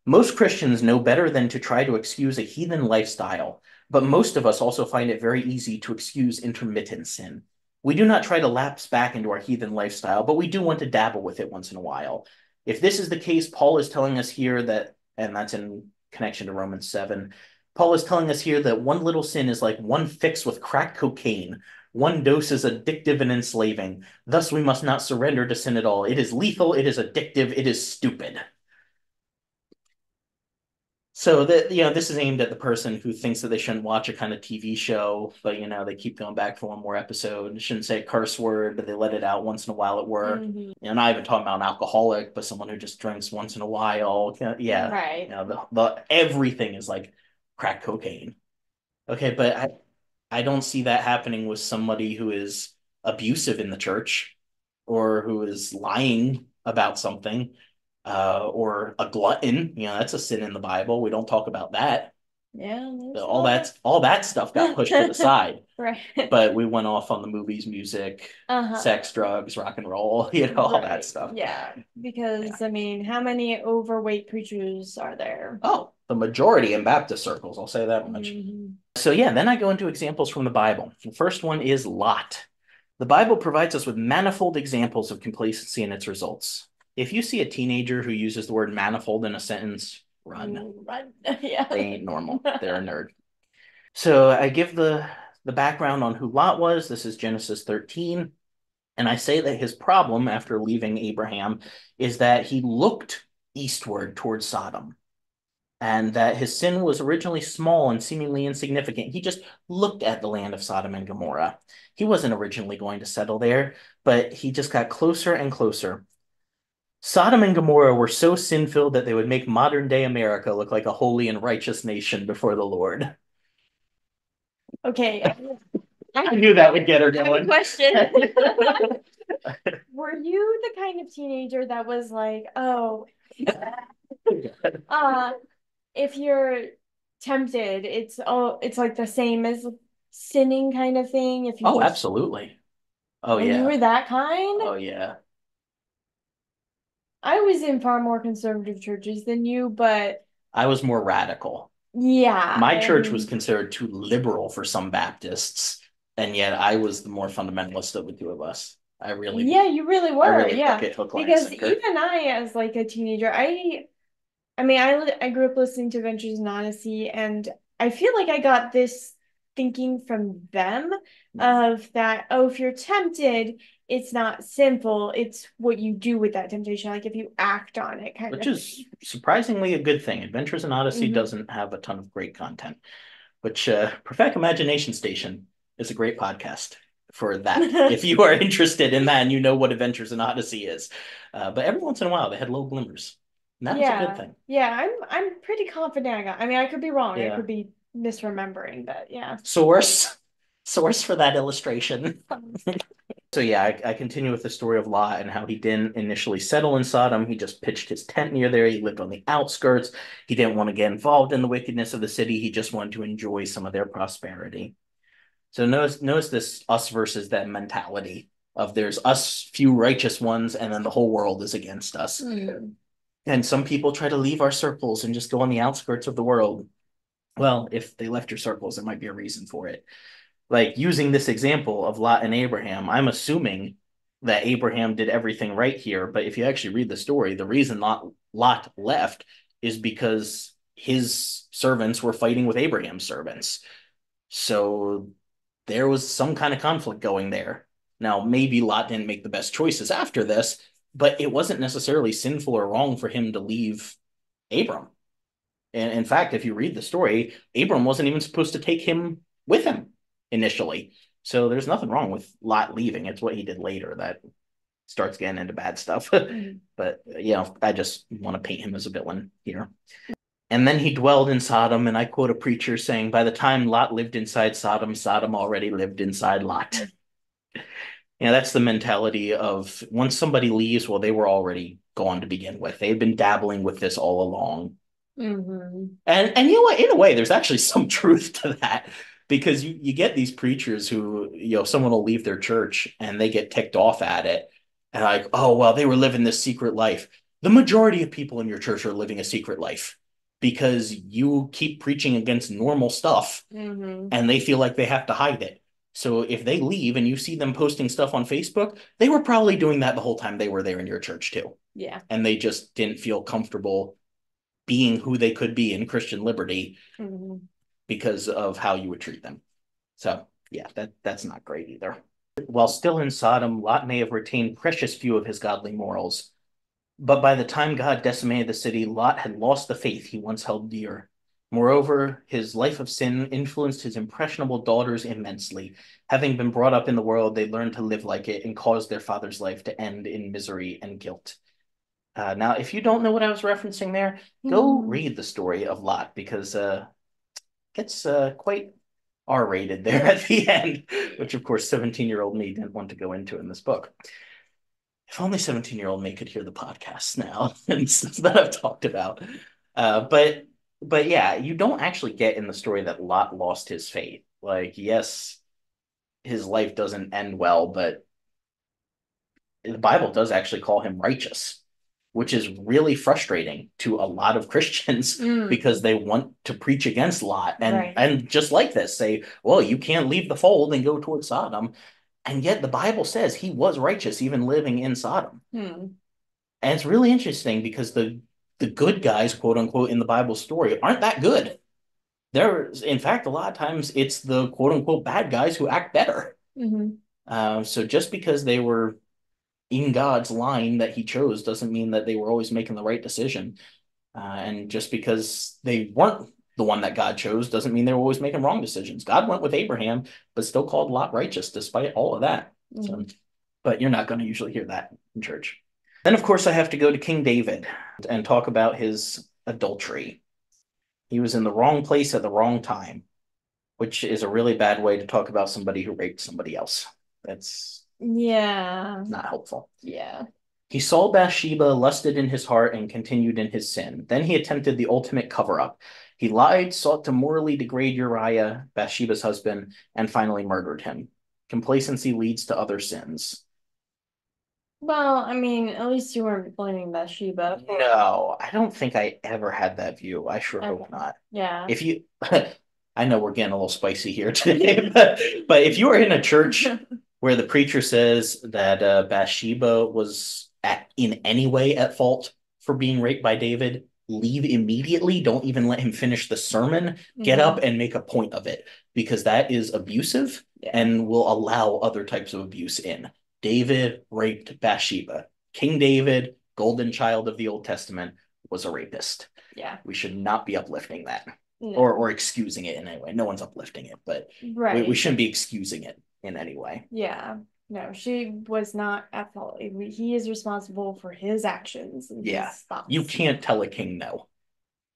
Most Christians know better than to try to excuse a heathen lifestyle, but most of us also find it very easy to excuse intermittent sin. We do not try to lapse back into our heathen lifestyle, but we do want to dabble with it once in a while. If this is the case, Paul is telling us here that, and that's in connection to Romans 7, Paul is telling us here that one little sin is like one fix with crack cocaine. One dose is addictive and enslaving. Thus, we must not surrender to sin at all. It is lethal, it is addictive, it is stupid. So that you know, this is aimed at the person who thinks that they shouldn't watch a kind of TV show, but you know, they keep going back for one more episode. They shouldn't say a curse word, but they let it out once in a while at work. Mhm. You know, not even talking about an alcoholic, but someone who just drinks once in a while. Yeah. Right. You know, the, the everything is like crack cocaine. Okay, but I I don't see that happening with somebody who is abusive in the church or who is lying about something uh, or a glutton. You know, that's a sin in the Bible. We don't talk about that. Yeah. all that all that stuff got pushed to the side. Right. But we went off on the movies, music, Uh-huh. sex, drugs, rock and roll, you know, all that stuff. Yeah, because I mean, how many overweight preachers are there? Oh, the majority in Baptist circles, I'll say that much. Mhm. So yeah, then I go into examples from the Bible. The first one is Lot. The Bible provides us with manifold examples of complacency and its results. If you see a teenager who uses the word manifold in a sentence, run. Run. Yeah. They ain't normal. They're a nerd. So I give the the background on who Lot was. This is Genesis 13. And I say that his problem after leaving Abraham is that he looked eastward towards Sodom. And that his sin was originally small and seemingly insignificant. He just looked at the land of Sodom and Gomorrah. He wasn't originally going to settle there, but he just got closer and closer. Sodom and Gomorrah were so sin filled that they would make modern day America look like a holy and righteous nation before the Lord. Okay. I knew that would get her I have a going. question. Were you the kind of teenager that was like, oh, uh, if you're tempted, it's all it's like the same as sinning kind of thing. If you Oh, just- absolutely. Oh, and you yeah. were that kind. Oh, yeah. I was in far more conservative churches than you, but I was more radical. yeah, My I church was considered too liberal for some Baptists, and yet I was the more fundamentalist of the two of us. I really, yeah, you really were, really yeah. took it hook, line, Because even I, as like a teenager, I, I mean, I I grew up listening to Adventures in Odyssey, and I feel like I got this thinking from them Mm. of that, oh, if you're tempted, it's not sinful, it's what you do with that temptation, like if you act on it, kind which of is surprisingly a good thing. Adventures in Odyssey Mhm. doesn't have a ton of great content, which uh, Perfect Imagination Station is a great podcast for that. if you are interested in that and you know what Adventures in Odyssey is, uh, but every once in a while they had little glimmers, that's a Yeah. good thing. Yeah, I'm I'm pretty confident I got. I mean, I could be wrong. I could be misremembering, but yeah. Source, source for that illustration. So yeah, I, I continue with the story of Lot and how he didn't initially settle in Sodom. He just pitched his tent near there. He lived on the outskirts. He didn't want to get involved in the wickedness of the city. He just wanted to enjoy some of their prosperity. So notice notice this us versus them mentality of there's us few righteous ones, and then the whole world is against us. Mm. And some people try to leave our circles and just go on the outskirts of the world. Well, if they left your circles, there might be a reason for it. Like using this example of Lot and Abraham, I'm assuming that Abraham did everything right here. But if you actually read the story, the reason Lot, Lot left is because his servants were fighting with Abraham's servants. So there was some kind of conflict going there. Now, maybe Lot didn't make the best choices after this, but it wasn't necessarily sinful or wrong for him to leave Abram. And in fact, if you read the story, Abram wasn't even supposed to take him with him initially. So there's nothing wrong with Lot leaving. It's what he did later that starts getting into bad stuff. Mhm. but you know, I just want to paint him as a villain here. And then he dwelled in Sodom, and I quote a preacher saying, By the time Lot lived inside Sodom, Sodom already lived inside Lot. You know, that's the mentality of once somebody leaves, well, they were already gone to begin with. They had been dabbling with this all along. Mhm. And and you know what? In a way, there's actually some truth to that because you you get these preachers who you know someone will leave their church and they get ticked off at it and like oh well they were living this secret life. The majority of people in your church are living a secret life because you keep preaching against normal stuff Mhm. and they feel like they have to hide it. So if they leave and you see them posting stuff on Facebook, they were probably doing that the whole time they were there in your church too Yeah. and they just didn't feel comfortable being who they could be in Christian liberty Mhm. because of how you would treat them. So yeah, that that's not great either. While still in Sodom, Lot may have retained precious few of his godly morals. But by the time God decimated the city, Lot had lost the faith he once held dear. Moreover, his life of sin influenced his impressionable daughters immensely. Having been brought up in the world, they learned to live like it and caused their father's life to end in misery and guilt. Uh, now, if you don't know what I was referencing there, go Mhm. read the story of Lot because uh, it gets uh, quite R-rated there at the end, which of course 17-year-old me didn't want to go into in this book. If only 17-year-old me could hear the podcast now and stuff that I've talked about. Uh, but but yeah, you don't actually get in the story that Lot lost his faith. Like, yes, his life doesn't end well, but the Bible does actually call him righteous, which is really frustrating to a lot of Christians Mm. because they want to preach against Lot and Right. and just like this say, well, you can't leave the fold and go towards Sodom. And yet the Bible says he was righteous even living in Sodom. Hmm. And it's really interesting because the the good guys, quote unquote, in the Bible story aren't that good. There's, in fact, a lot of times it's the quote unquote bad guys who act better. Mhm. Uh, so just because they were in God's line that He chose doesn't mean that they were always making the right decision. Uh, and just because they weren't the one that God chose doesn't mean they were always making wrong decisions. God went with Abraham, but still called Lot righteous despite all of that. So, Mhm. but you're not going to usually hear that in church. Then, of course, I have to go to King David and talk about his adultery. He was in the wrong place at the wrong time, which is a really bad way to talk about somebody who raped somebody else. That's Yeah. not helpful. Yeah. He saw Bathsheba, lusted in his heart, and continued in his sin. Then he attempted the ultimate cover up. He lied, sought to morally degrade Uriah, Bathsheba's husband, and finally murdered him. Complacency leads to other sins. Well, I mean, at least you weren't blaming Bathsheba. No, I don't think I ever had that view. I sure hope Okay. not. Yeah. If you, I know we're getting a little spicy here today, but, but if you are in a church where the preacher says that uh, Bathsheba was at, in any way at fault for being raped by David, leave immediately. Don't even let him finish the sermon. Get Mhm. up and make a point of it because that is abusive Yeah. and will allow other types of abuse in. David raped Bathsheba. King David, golden child of the Old Testament, was a rapist. Yeah. We should not be uplifting that No. or or excusing it in any way. No one's uplifting it, but Right. we shouldn't be excusing it in any way. Yeah. No, she was not at fault. He is responsible for his actions Yeah. his. You can't tell a king no.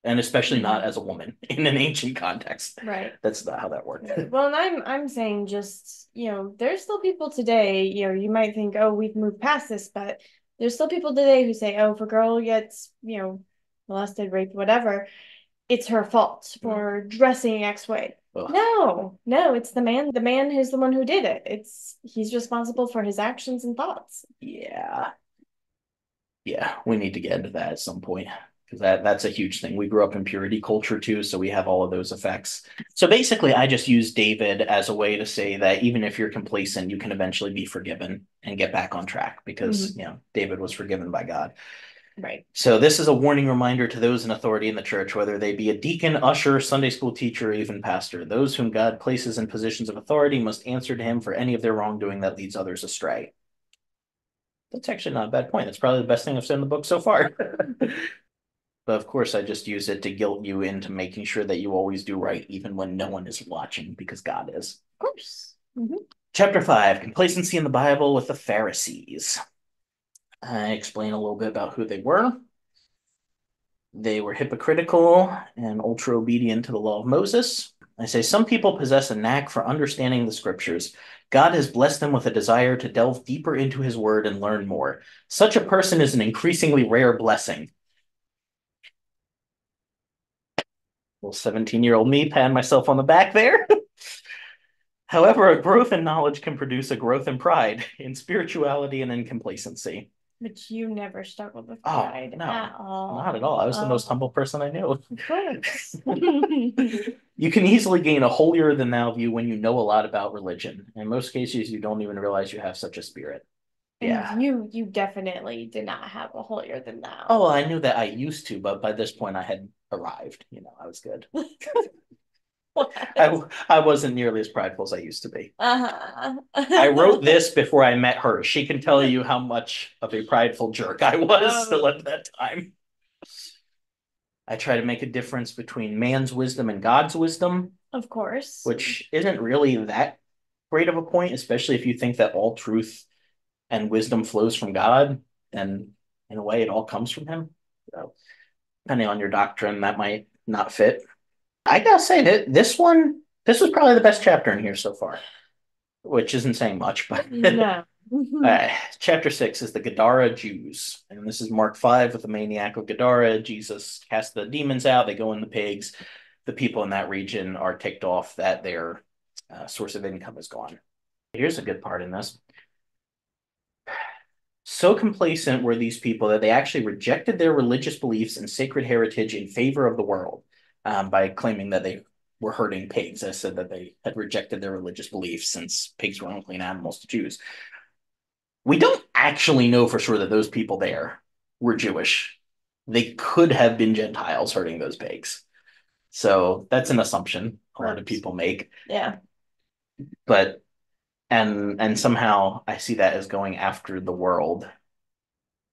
And especially not as a woman in an ancient context. Right. That's not how that worked. Well, and I'm I'm saying just, you know, there's still people today, you know, you might think, oh, we've moved past this, but there's still people today who say, oh, if a girl gets, you know, molested, raped, whatever, it's her fault mm-hmm. for dressing X way. Ugh. No, no, it's the man. The man is the one who did it. It's he's responsible for his actions and thoughts. Yeah. Yeah, we need to get into that at some point because that that's a huge thing. We grew up in purity culture too, so we have all of those effects. So basically, I just use David as a way to say that even if you're complacent, you can eventually be forgiven and get back on track because, mm-hmm. you know, David was forgiven by God. Right. So this is a warning reminder to those in authority in the church, whether they be a deacon, usher, Sunday school teacher, or even pastor. Those whom God places in positions of authority must answer to him for any of their wrongdoing that leads others astray. That's actually not a bad point. That's probably the best thing I've said in the book so far. But of course, I just use it to guilt you into making sure that you always do right, even when no one is watching, because God is. Of course. Mhm. Chapter 5 Complacency in the Bible with the Pharisees. I explain a little bit about who they were. They were hypocritical and ultra obedient to the law of Moses. I say some people possess a knack for understanding the scriptures. God has blessed them with a desire to delve deeper into his word and learn more. Such a person is an increasingly rare blessing. Little 17 year old me patting myself on the back there. However, a growth in knowledge can produce a growth in pride, in spirituality, and in complacency. But you never struggled with Oh, pride no, at all. Not at all. I was the Oh, most humble person I knew. Of course. You can easily gain a holier than thou view when you know a lot about religion. In most cases, you don't even realize you have such a spirit. Yeah. you you definitely did not have a holier than thou. Oh, I knew that I used to, but by this point I had arrived. You know, I was good. I, I wasn't nearly as prideful as I used to be. Uh-huh. I wrote this before I met her. She can tell you how much of a prideful jerk I was Oh. still at that time. I try to make a difference between man's wisdom and God's wisdom, Of course. which isn't really that great of a point, especially if you think that all truth and wisdom flows from God, and in a way, it all comes from Him. So, depending on your doctrine, that might not fit. I gotta say that this one, this was probably the best chapter in here so far, which isn't saying much, but No. Uh, chapter six is the Gadara Jews, and this is Mark five with the maniac of Gadara. Jesus casts the demons out; they go in the pigs. The people in that region are ticked off that their uh, source of income is gone. Here's a good part in this. So complacent were these people that they actually rejected their religious beliefs and sacred heritage in favor of the world um, by claiming that they were herding pigs. I said that they had rejected their religious beliefs since pigs were unclean animals to Jews. We don't actually know for sure that those people there were Jewish. They could have been Gentiles herding those pigs. So that's an assumption a lot of people make. Yeah. But and and somehow I see that as going after the world.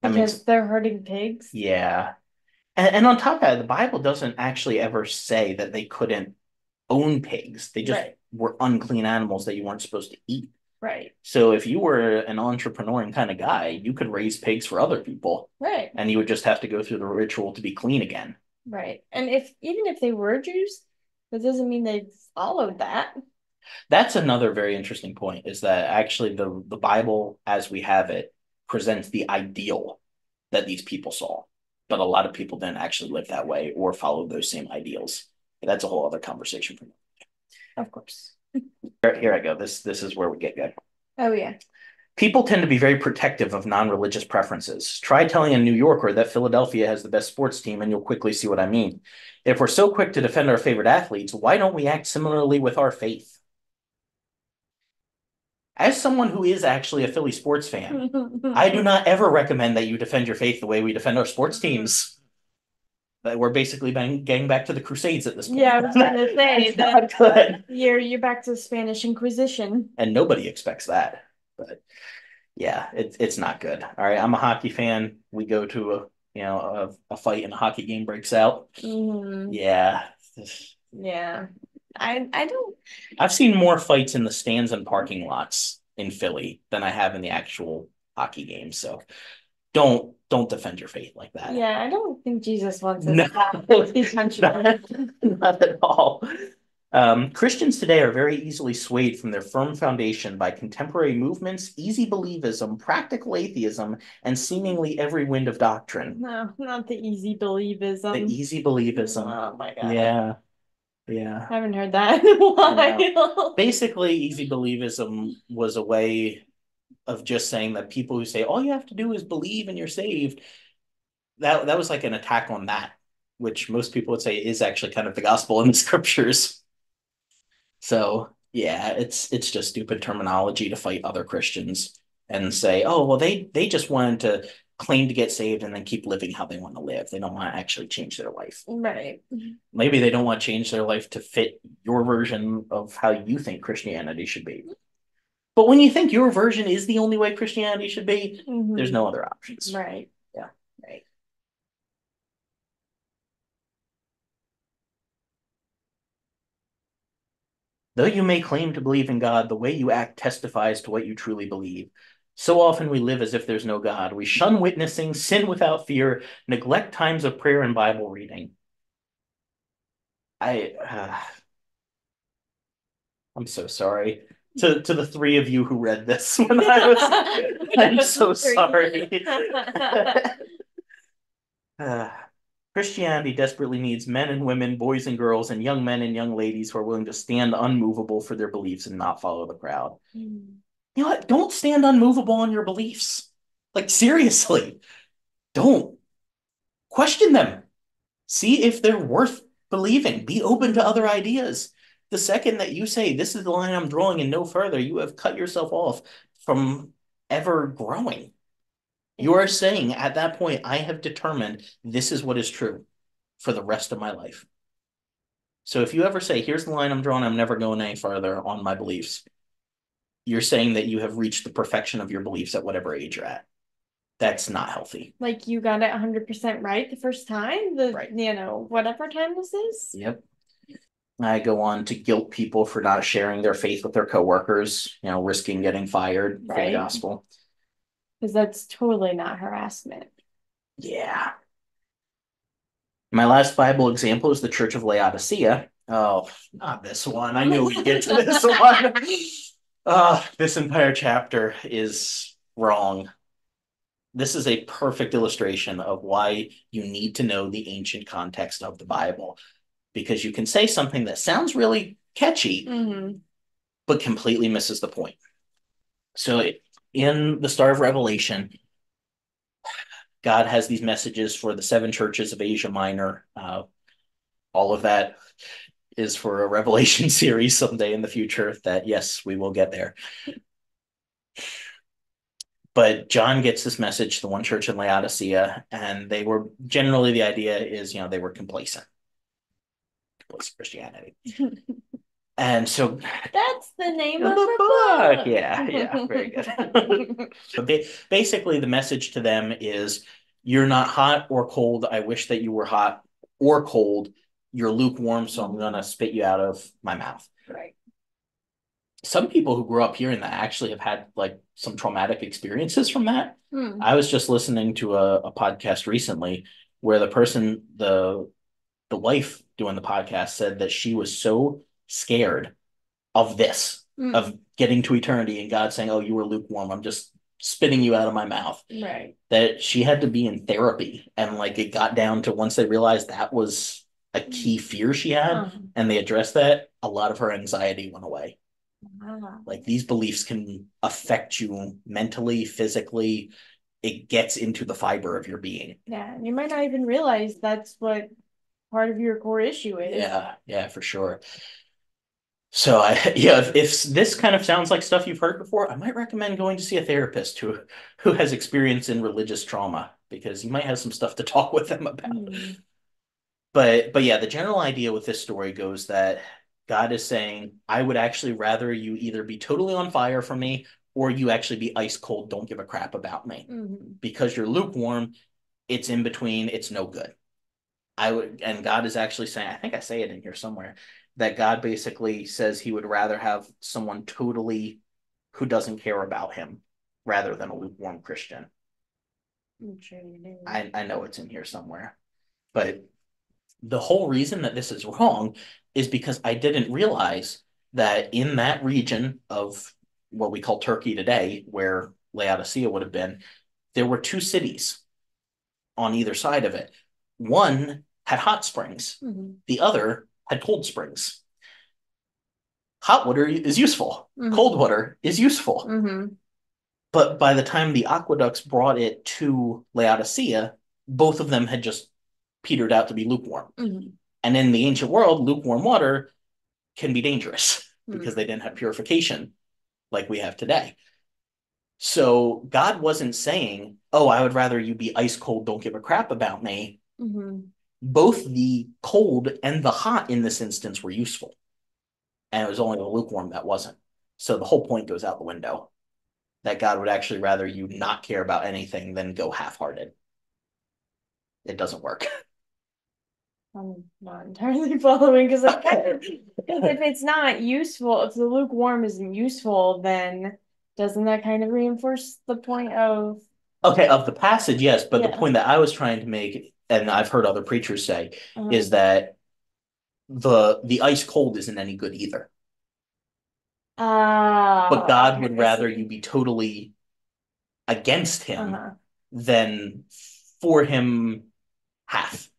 I mean, Because they're herding pigs. yeah. And, and on top of that, the Bible doesn't actually ever say that they couldn't own pigs. They just Right. were unclean animals that you weren't supposed to eat. Right. So if you were an entrepreneur and kind of guy, you could raise pigs for other people, Right. and you would just have to go through the ritual to be clean again. Right. And if even if they were Jews, that doesn't mean they followed that. That's another very interesting point, is that actually the, the Bible as we have it presents the ideal that these people saw. But a lot of people didn't actually live that way or follow those same ideals. That's a whole other conversation for me. Of course. Here, here I go. This this is where we get good. Oh yeah. People tend to be very protective of non-religious preferences. Try telling a New Yorker that Philadelphia has the best sports team, and you'll quickly see what I mean. If we're so quick to defend our favorite athletes, why don't we act similarly with our faith? As someone who is actually a Philly sports fan, I do not ever recommend that you defend your faith the way we defend our sports teams. That we're basically bang, getting back to the Crusades at this point. Yeah, I was gonna say that- not good. You're you're back to the Spanish Inquisition. and nobody expects that. But yeah, it's it's not good. All right, I'm a hockey fan. We go to a you know a, a fight and a hockey game breaks out. Mhm. Yeah, Yeah. I I don't I've seen more fights in the stands and parking lots in Philly than I have in the actual hockey games. So don't don't defend your faith like that. yeah, I don't think Jesus wants us No. to these not, not at all. Um, Christians today are very easily swayed from their firm foundation by contemporary movements, easy believism, practical atheism, and seemingly every wind of doctrine. No, not the easy believism. The easy believism. Oh my God. Yeah. Yeah. I haven't heard that in a while. Basically, easy believism was a way of just saying that people who say all you have to do is believe and you're saved, that that was like an attack on that, which most people would say is actually kind of the gospel in the scriptures. So yeah, it's it's just stupid terminology to fight other Christians and say, oh well, they they just wanted to claim to get saved and then keep living how they want to live. They don't want to actually change their life. Right. Maybe they don't want to change their life to fit your version of how you think Christianity should be. But when you think your version is the only way Christianity should be, Mhm. there's no other options. Right. Yeah. Right. Though you may claim to believe in God, the way you act testifies to what you truly believe. So often we live as if there's no God. We shun witnessing, sin without fear, neglect times of prayer and Bible reading. I, uh, I'm so sorry to to the three of you who read this when I was. I'm so sorry. Uh, Christianity desperately needs men and women, boys and girls, and young men and young ladies who are willing to stand unmovable for their beliefs and not follow the crowd. Mm. You know what? Don't stand unmovable on your beliefs. Like, seriously, don't question them. See if they're worth believing. Be open to other ideas. The second that you say, This is the line I'm drawing and no further, you have cut yourself off from ever growing. You are saying at that point, I have determined this is what is true for the rest of my life. So if you ever say, Here's the line I'm drawing, I'm never going any further on my beliefs, you're saying that you have reached the perfection of your beliefs at whatever age you're at. That's not healthy. Like you got it 100% right the first time, the Right. you know, whatever time this is. Yep. I go on to guilt people for not sharing their faith with their coworkers, you know, risking getting fired for the Right. gospel. Because that's totally not harassment. Yeah. My last Bible example is the Church of Laodicea. Oh, not this one. I knew we'd get to this one. Uh, this entire chapter is wrong. This is a perfect illustration of why you need to know the ancient context of the Bible. Because you can say something that sounds really catchy, Mm-hmm. but completely misses the point. So, in the Star of Revelation, God has these messages for the seven churches of Asia Minor. Uh, all of that is for a Revelation series someday in the future. That, yes, we will get there. But John gets this message to the one church in Laodicea, and they were generally the idea is, you know, they were complacent. Complacent Christianity. And so That's the name of the book. book. Yeah, yeah, very good. So ba- basically, the message to them is you're not hot or cold. I wish that you were hot or cold. You're lukewarm, so I'm going to spit you out of my mouth. right. Some people who grew up here and that actually have had like some traumatic experiences from that. Hmm. I was just listening to a, a podcast recently where the person, the the wife doing the podcast said that she was so scared of this, Hmm. of getting to eternity and God saying, Oh, you were lukewarm. I'm just spitting you out of my mouth. Right. That she had to be in therapy. And like it got down to once they realized that was a key fear she had Uh-huh. and they addressed that, a lot of her anxiety went away. Wow. Like these beliefs can affect you mentally, physically. It gets into the fiber of your being. Yeah, and you might not even realize that's what part of your core issue is. Yeah, yeah, for sure. So I yeah, if, if this kind of sounds like stuff you've heard before, I might recommend going to see a therapist who who has experience in religious trauma because you might have some stuff to talk with them about. Hmm. But but yeah, the general idea with this story goes that God is saying, I would actually rather you either be totally on fire for me or you actually be ice cold, don't give a crap about me. Mhm. Because you're lukewarm, it's in between, it's no good. I would, and God is actually saying, I think I say it in here somewhere, that God basically says he would rather have someone totally who doesn't care about him rather than a lukewarm Christian. I'm sure you do. I, I know it's in here somewhere. But the whole reason that this is wrong is because I didn't realize that in that region of what we call Turkey today, where Laodicea would have been, there were two cities on either side of it. One had hot springs, Mhm. the other had cold springs. Hot water is useful, Mhm. cold water is useful. Mhm. But by the time the aqueducts brought it to Laodicea, both of them had just petered out to be lukewarm. Mhm. And in the ancient world, lukewarm water can be dangerous Hmm. because they didn't have purification like we have today. So God wasn't saying, Oh, I would rather you be ice cold, don't give a crap about me. Mhm. Both the cold and the hot in this instance were useful. And it was only the lukewarm that wasn't. So the whole point goes out the window that God would actually rather you not care about anything than go half hearted. It doesn't work. I'm not entirely following because if it's not useful, if the lukewarm isn't useful, then doesn't that kind of reinforce the point of Okay, of the passage, yes, but the point that I was trying to make, and I've heard other preachers say, uh, is that the the ice cold isn't any good either. ah, But God okay, would rather you be totally against him Uh-huh. than for him half.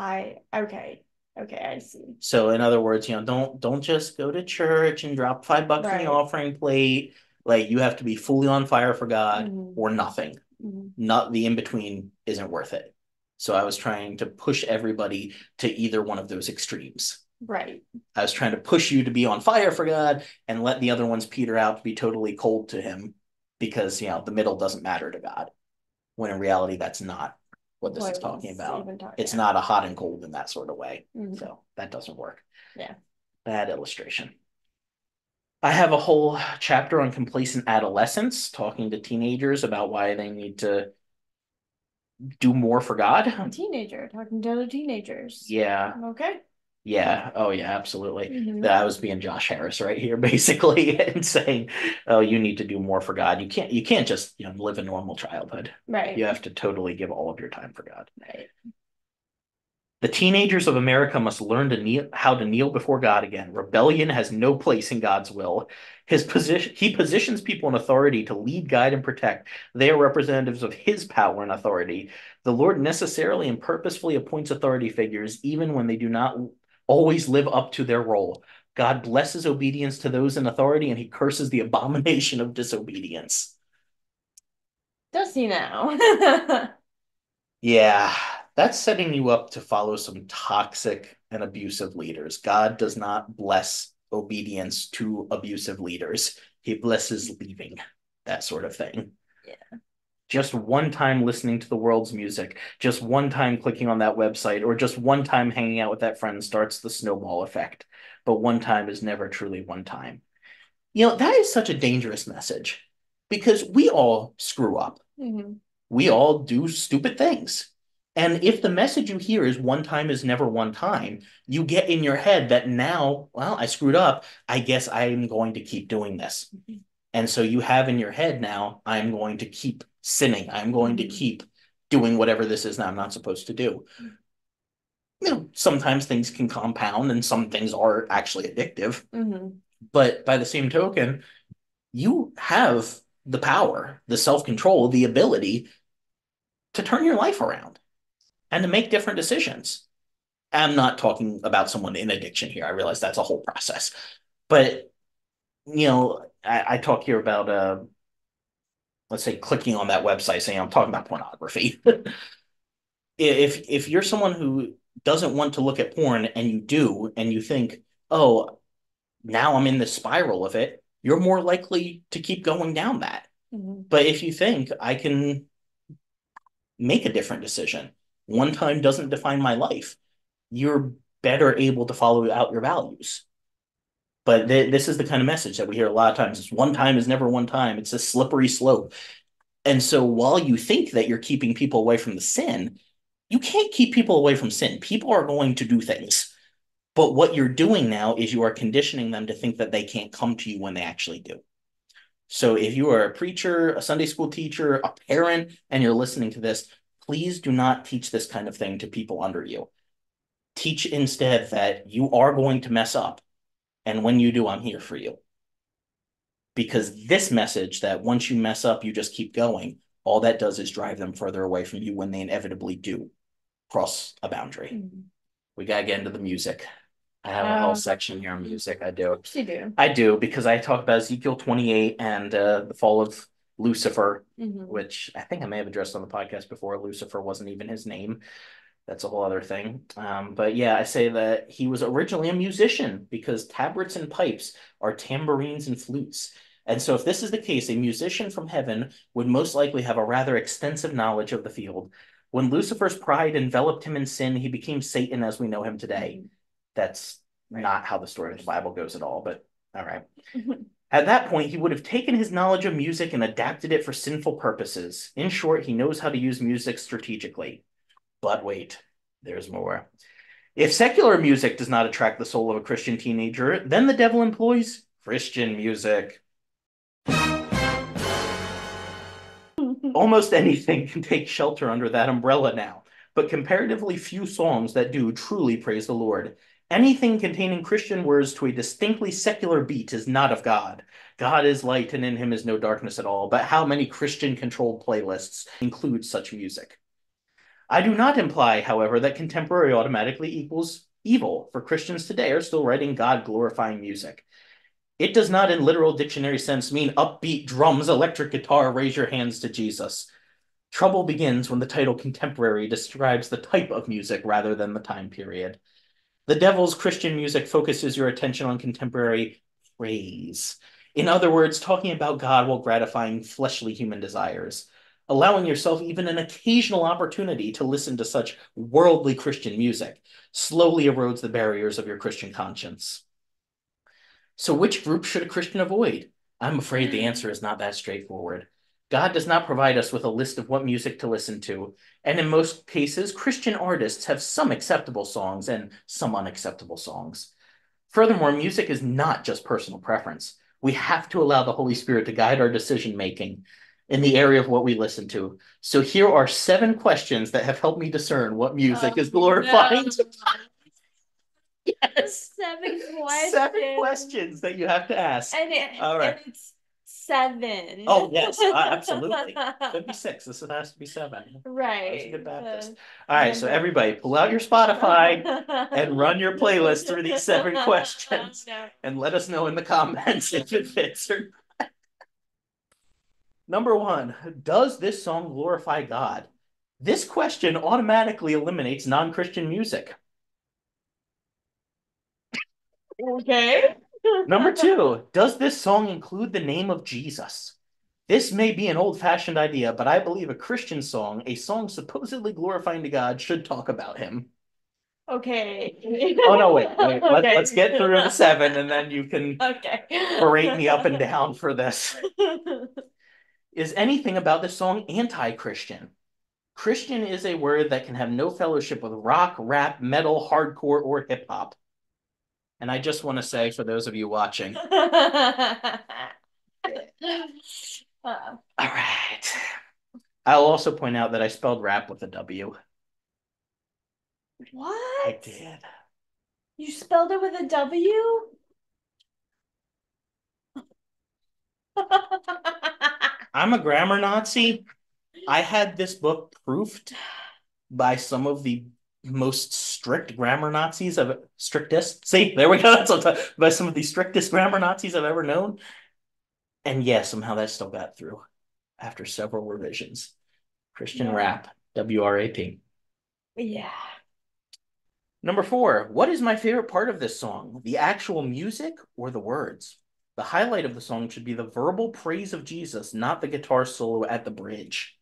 I okay. Okay, I see. So in other words, you know, don't don't just go to church and drop five bucks in the offering plate. Like you have to be fully on fire for God Mhm. or nothing. Mhm. Not the in between isn't worth it. So I was trying to push everybody to either one of those extremes. Right. I was trying to push you to be on fire for God and let the other ones peter out to be totally cold to him because, you know, the middle doesn't matter to God. When in reality, that's not what this What is talking about. talking It's about. not a hot and cold in that sort of way. Mhm. So that doesn't work. Yeah. Bad illustration. I have a whole chapter on complacent adolescence, talking to teenagers about why they need to do more for God. A teenager talking to other teenagers. Yeah, Okay. Yeah. Oh, yeah, absolutely. Mhm. that I was being Josh Harris right here, basically, and saying, "Oh, you need to do more for God. You can't, you can't just, you know, live a normal childhood. Right. You have to totally give all of your time for God." Right. The teenagers of America must learn to kneel, how to kneel before God again. Rebellion has no place in God's will. His position, he positions people in authority to lead, guide, and protect. They are representatives of his power and authority. The Lord necessarily and purposefully appoints authority figures, even when they do not always live up to their role. God blesses obedience to those in authority, and he curses the abomination of disobedience. Does he now? yeah, that's setting you up to follow some toxic and abusive leaders. God does not bless obedience to abusive leaders. He blesses leaving, that sort of thing. Yeah. Just one time listening to the world's music, just one time clicking on that website, or just one time hanging out with that friend starts the snowball effect. But one time is never truly one time. You know, that is such a dangerous message because we all screw up. Mm-hmm. We all do stupid things. And if the message you hear is one time is never one time, you get in your head that now, well, I screwed up. I guess I'm going to keep doing this. Mm-hmm. And so you have in your head now, I'm going to keep sinning. I'm going to keep doing whatever this is that I'm not supposed to do. You know, sometimes things can compound and some things are actually addictive. Mm-hmm. But by the same token, you have the power, the self control, the ability to turn your life around and to make different decisions. I'm not talking about someone in addiction here. I realize that's a whole process. But, you know, I, I talk here about, uh, let's say, clicking on that website saying I'm talking about pornography. if if you're someone who doesn't want to look at porn and you do, and you think, oh, now I'm in the spiral of it, you're more likely to keep going down that. Mm-hmm. But if you think I can make a different decision, one time doesn't define my life, you're better able to follow out your values. But th- this is the kind of message that we hear a lot of times. It's one time is never one time. It's a slippery slope. And so while you think that you're keeping people away from the sin, you can't keep people away from sin. People are going to do things. But what you're doing now is you are conditioning them to think that they can't come to you when they actually do. So if you are a preacher, a Sunday school teacher, a parent, and you're listening to this, please do not teach this kind of thing to people under you. Teach instead that you are going to mess up. And when you do, I'm here for you. Because this message that once you mess up, you just keep going, all that does is drive them further away from you when they inevitably do cross a boundary. Mm-hmm. We got to get into the music. I have a Um, whole section here on music. I do. You do. I do because I talk about Ezekiel 28 and uh, the fall of Lucifer, Mhm. which I think I may have addressed on the podcast before. Lucifer wasn't even his name. That's a whole other thing. Um, but yeah, I say that he was originally a musician because tabrets and pipes are tambourines and flutes. And so, if this is the case, a musician from heaven would most likely have a rather extensive knowledge of the field. When Lucifer's pride enveloped him in sin, he became Satan as we know him today. That's Right. not how the story of the Bible goes at all, but all right. Mhm. At that point, he would have taken his knowledge of music and adapted it for sinful purposes. In short, he knows how to use music strategically. But wait, there's more. If secular music does not attract the soul of a Christian teenager, then the devil employs Christian music. Almost anything can take shelter under that umbrella now, but comparatively few songs that do truly praise the Lord. Anything containing Christian words to a distinctly secular beat is not of God. God is light and in him is no darkness at all, but how many Christian controlled playlists include such music? I do not imply, however, that contemporary automatically equals evil, for Christians today are still writing God glorifying music. It does not, in literal dictionary sense, mean upbeat drums, electric guitar, raise your hands to Jesus. Trouble begins when the title contemporary describes the type of music rather than the time period. The devil's Christian music focuses your attention on contemporary praise. In other words, talking about God while gratifying fleshly human desires. Allowing yourself even an occasional opportunity to listen to such worldly Christian music slowly erodes the barriers of your Christian conscience. So, which group should a Christian avoid? I'm afraid the answer is not that straightforward. God does not provide us with a list of what music to listen to, and in most cases, Christian artists have some acceptable songs and some unacceptable songs. Furthermore, music is not just personal preference. We have to allow the Holy Spirit to guide our decision making. In the area of what we listen to. So here are seven questions that have helped me discern what music Oh, is glorifying. no. yes. Seven questions. Seven questions that you have to ask. And, it, All right. and it's seven. Oh, yes, uh, absolutely. Could be six. This has to be seven. right. Good Baptist. All right, so everybody pull out your Spotify and run your playlist through these seven questions. No. and let us know in the comments if it fits or. Number one, does this song glorify God? This question automatically eliminates non-Christian music. Okay. Number two, does this song include the name of Jesus? This may be an old-fashioned idea, but I believe a Christian song, a song supposedly glorifying to God, should talk about him. Okay. Oh no, wait, wait. Let, Okay. let's get through the seven, and then you can Okay. berate me up and down for this. Is anything about this song anti-Christian? Christian is a word that can have no fellowship with rock, rap, metal, hardcore, or hip hop. And I just want to say, for those of you watching, all right. I'll also point out that I spelled rap with a W. what? I did. You spelled it with a W? I'm a grammar Nazi. I had this book proofed by some of the most strict grammar Nazis of strictest. See, there we go. That's what by some of the strictest grammar Nazis I've ever known. And yeah, somehow that still got through after several revisions. Christian Yeah. rap, W R A P. Yeah. Number four, what is my favorite part of this song? The actual music or the words? The highlight of the song should be the verbal praise of Jesus, not the guitar solo at the bridge.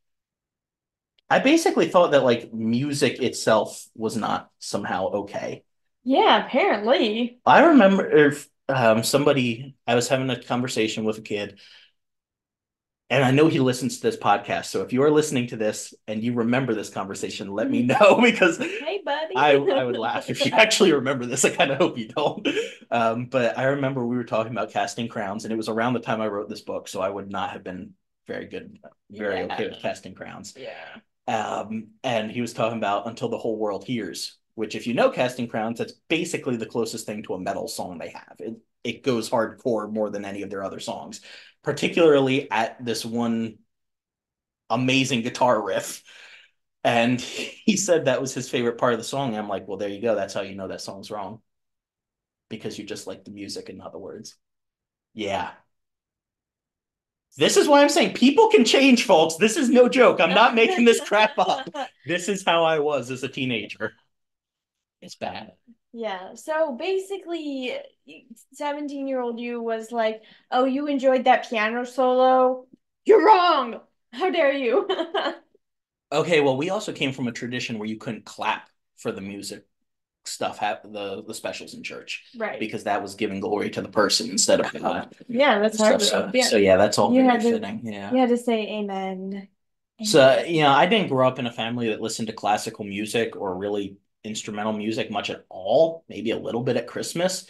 I basically thought that like music itself was not somehow okay. Yeah, apparently. I remember if um, somebody, I was having a conversation with a kid, and I know he listens to this podcast. So if you are listening to this and you remember this conversation, let me know because Hey, buddy. I I would laugh if you actually remember this. I kind of hope you don't. Um, but I remember we were talking about casting crowns, and it was around the time I wrote this book, so I would not have been very good, very Yeah. okay with casting crowns. Yeah. Um, and he was talking about until the whole world hears, which if you know casting crowns, that's basically the closest thing to a metal song they have. It it goes hardcore more than any of their other songs, particularly at this one amazing guitar riff. And he said that was his favorite part of the song. I'm like, well, there you go. That's how you know that song's wrong. Because you just like the music and not the words. Yeah. This is why I'm saying people can change, folks. This is no joke. I'm not making this crap up. This is how I was as a teenager. It's bad. Yeah, so basically, 17 year old you was like, Oh, you enjoyed that piano solo? You're wrong. How dare you? Okay, well, we also came from a tradition where you couldn't clap for the music stuff, the the specials in church, Right. because that was giving glory to the person instead of God. Yeah, that's hard. So, Yeah. so yeah, that's all You very had to- fitting. Yeah. You had to say amen. So, you know, I didn't grow up in a family that listened to classical music or really instrumental music much at all, maybe a little bit at Christmas.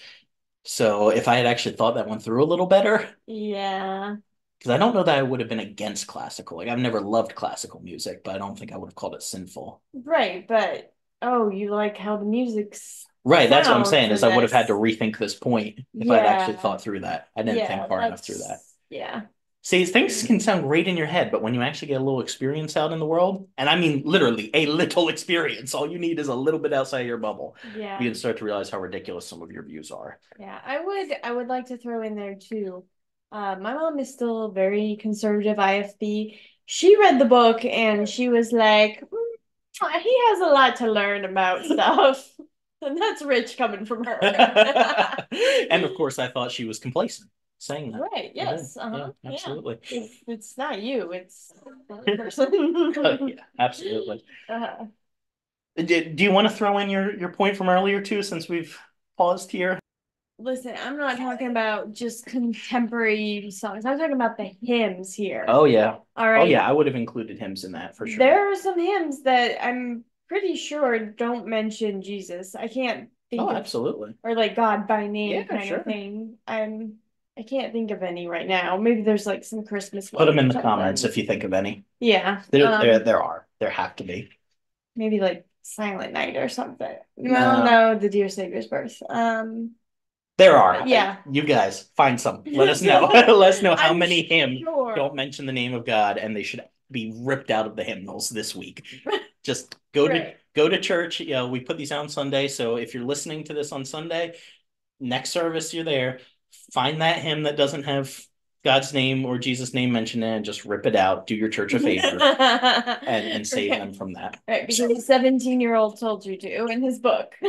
So, if I had actually thought that one through a little better, Yeah. because I don't know that I would have been against classical. Like, I've never loved classical music, but I don't think I would have called it sinful. Right, but oh, you like how the music's Right, that's what I'm saying, is I would have had to rethink this point if I'd actually thought through that. I didn't yeah, think far enough through that. Yeah. See, things can sound great in your head, but when you actually get a little experience out in the world, and I mean literally a little experience, all you need is a little bit outside your bubble. Yeah. You can start to realize how ridiculous some of your views are. Yeah, I would I would like to throw in there too. Uh, my mom is still very conservative IFB. She read the book and she was like, "Mm, he has a lot to learn about stuff. And that's rich coming from her. and of course, I thought she was complacent saying that. Right, yes, uh-huh. yeah, Yeah. absolutely. It's, it's not you, it's the person. Uh, yeah, absolutely. Uh, Do, do you want to throw in your, your point from earlier too, since we've paused here? listen, I'm not talking about just contemporary songs. I'm talking about the hymns here. Oh yeah. All right. Oh yeah, I would have included hymns in that for sure. There are some hymns that I'm pretty sure don't mention Jesus. I can't think Oh, of absolutely. or like God by name Yeah, kind sure. of thing. I'm I can't think of any right now. Maybe there's like some Christmas Put them in the comments if you think of any. Yeah. There, um, there, there are. There have to be. maybe like Silent Night or something. No. Well, no, the Dear Savior's Birth. Um, There are. Yeah. You guys find some. Let us know. Let us know how I'm many hymns sure. don't mention the name of God and they should be ripped out of the hymnals this week. Just go to go to church. You know, we put these out on Sunday. So if you're listening to this on Sunday, next service you're there, find that hymn that doesn't have God's name or Jesus' name mentioned in it and just rip it out. Do your church a favor and, and save Right. them from that. Right, because a 17 year old told you to in his book.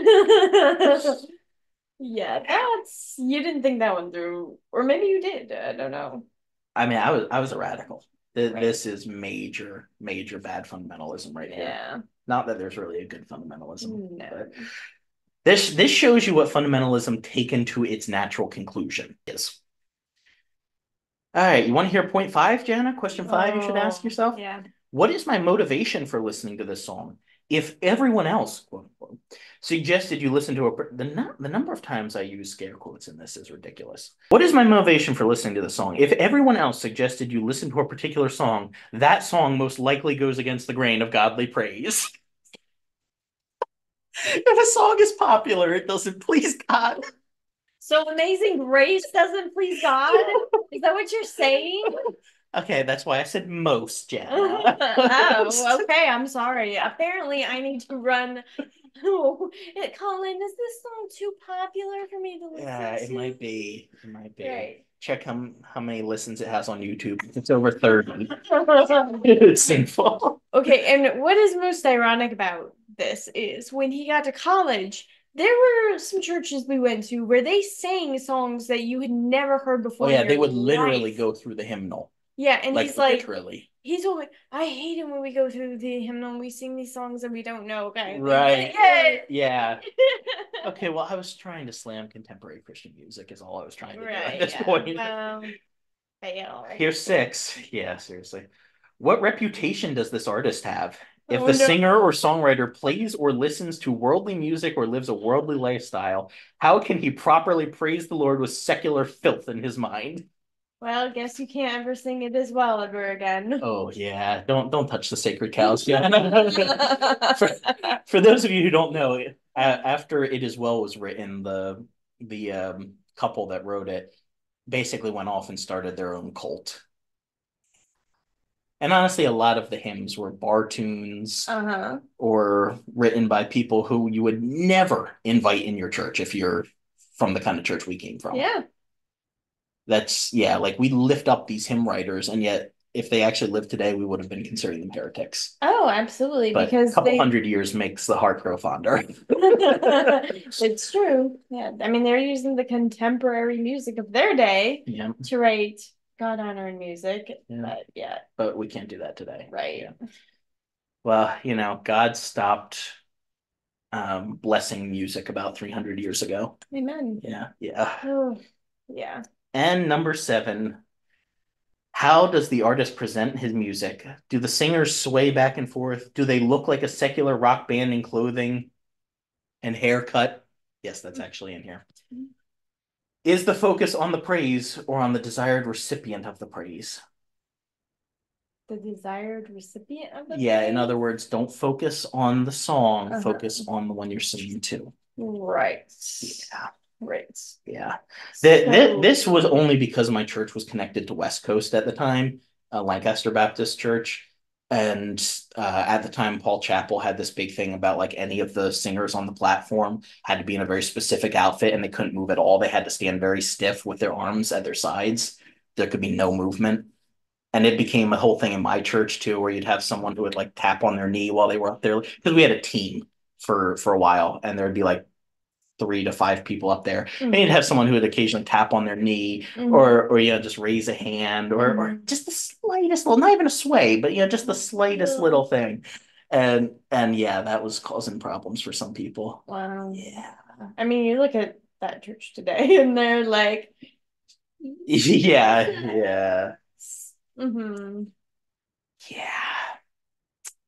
yeah, that's you didn't think that one through, or maybe you did. I don't know. I mean, I was I was a radical. Th- Right. This is major, major bad fundamentalism right here. Yeah, Not that there's really a good fundamentalism. no. but This this shows you what fundamentalism taken to its natural conclusion is. All right, you want to hear point five, Janna? Question five you should oh, ask Oh, yourself. Yeah. What is my motivation for listening to this song? If everyone else, quote unquote, suggested you listen to a the the number of times I use scare quotes in this is ridiculous. What is my motivation for listening to the song? If everyone else suggested you listen to a particular song, that song most likely goes against the grain of godly praise. if a song is popular, it doesn't please God. So Amazing Grace doesn't please God? Is that what you're saying? Okay, that's why I said most, Janna. oh, okay. I'm sorry. Apparently, I need to run. Oh, Colin, is this song too popular for me to listen Yeah, it might be. It might be. Right. Check how, how many listens it has on YouTube. It's over 30. it's sinful. Okay, and what is most ironic about this is when he got to college, there were some churches we went to where they sang songs that you had never heard oh, before. Oh yeah, they would literally go through the hymnal. Yeah, and like he's like, literally. he's like, I hate it when we go through the hymnal and we sing these songs that we don't know. Okay, Right. Yeah. Yeah. Okay, well, I was trying to slam contemporary Christian music is all I was trying to do at this yeah. point. Um, well, fail. Here's six. Yeah, seriously. What reputation does this artist have? If the singer or songwriter plays or listens to worldly music or lives a worldly lifestyle, how can he properly praise the Lord with secular filth in his mind? Well, guess you can't ever sing it as well ever again. Oh yeah, don't don't touch the sacred cows, yeah. for, for those of you who don't know, after "It Is Well" was written, the the um, couple that wrote it basically went off and started their own cult. And honestly, a lot of the hymns were bar tunes Uh-huh. or written by people who you would never invite in your church if you're from the kind of church we came from. Yeah. That's yeah, like we lift up these hymn writers, and yet if they actually lived today, we would have been considering them heretics. Oh, absolutely. But a because couple they hundred years makes the heart grow fonder. it's true. Yeah. I mean, they're using the contemporary music of their day yeah, to write God honoring music. Yeah. But yeah, but we can't do that today. right. Yeah. Well, you know, God stopped um blessing music about 300 years ago. Amen. Yeah, yeah. Oh, yeah. And number seven, how does the artist present his music? Do the singers sway back and forth? Do they look like a secular rock band in clothing and haircut? Yes, that's actually in here. Is the focus on the praise or on the desired recipient of the praise? The desired recipient of the Yeah, in other words, don't focus on the song, Uh-huh. focus on the one you're singing to. Right. Yeah, Right. yeah. Th- th- this was only because my church was connected to West Coast at the time, uh, Lancaster Baptist Church. And uh, at the time, Paul Chappell had this big thing about like any of the singers on the platform had to be in a very specific outfit and they couldn't move at all. They had to stand very stiff with their arms at their sides. There could be no movement. And it became a whole thing in my church too, where you'd have someone who would like tap on their knee while they were up there. Because we had a team for for a while, and there'd be like three to five people up there. And you'd have someone who would occasionally tap on their knee Mhm. or or you know just raise a hand or or Mhm. just the slightest little not even a sway but you know just the slightest little thing and and yeah that was causing problems for some people Wow. yeah I mean, you look at that church today and they're like, yeah yeah Mm-hmm. yeah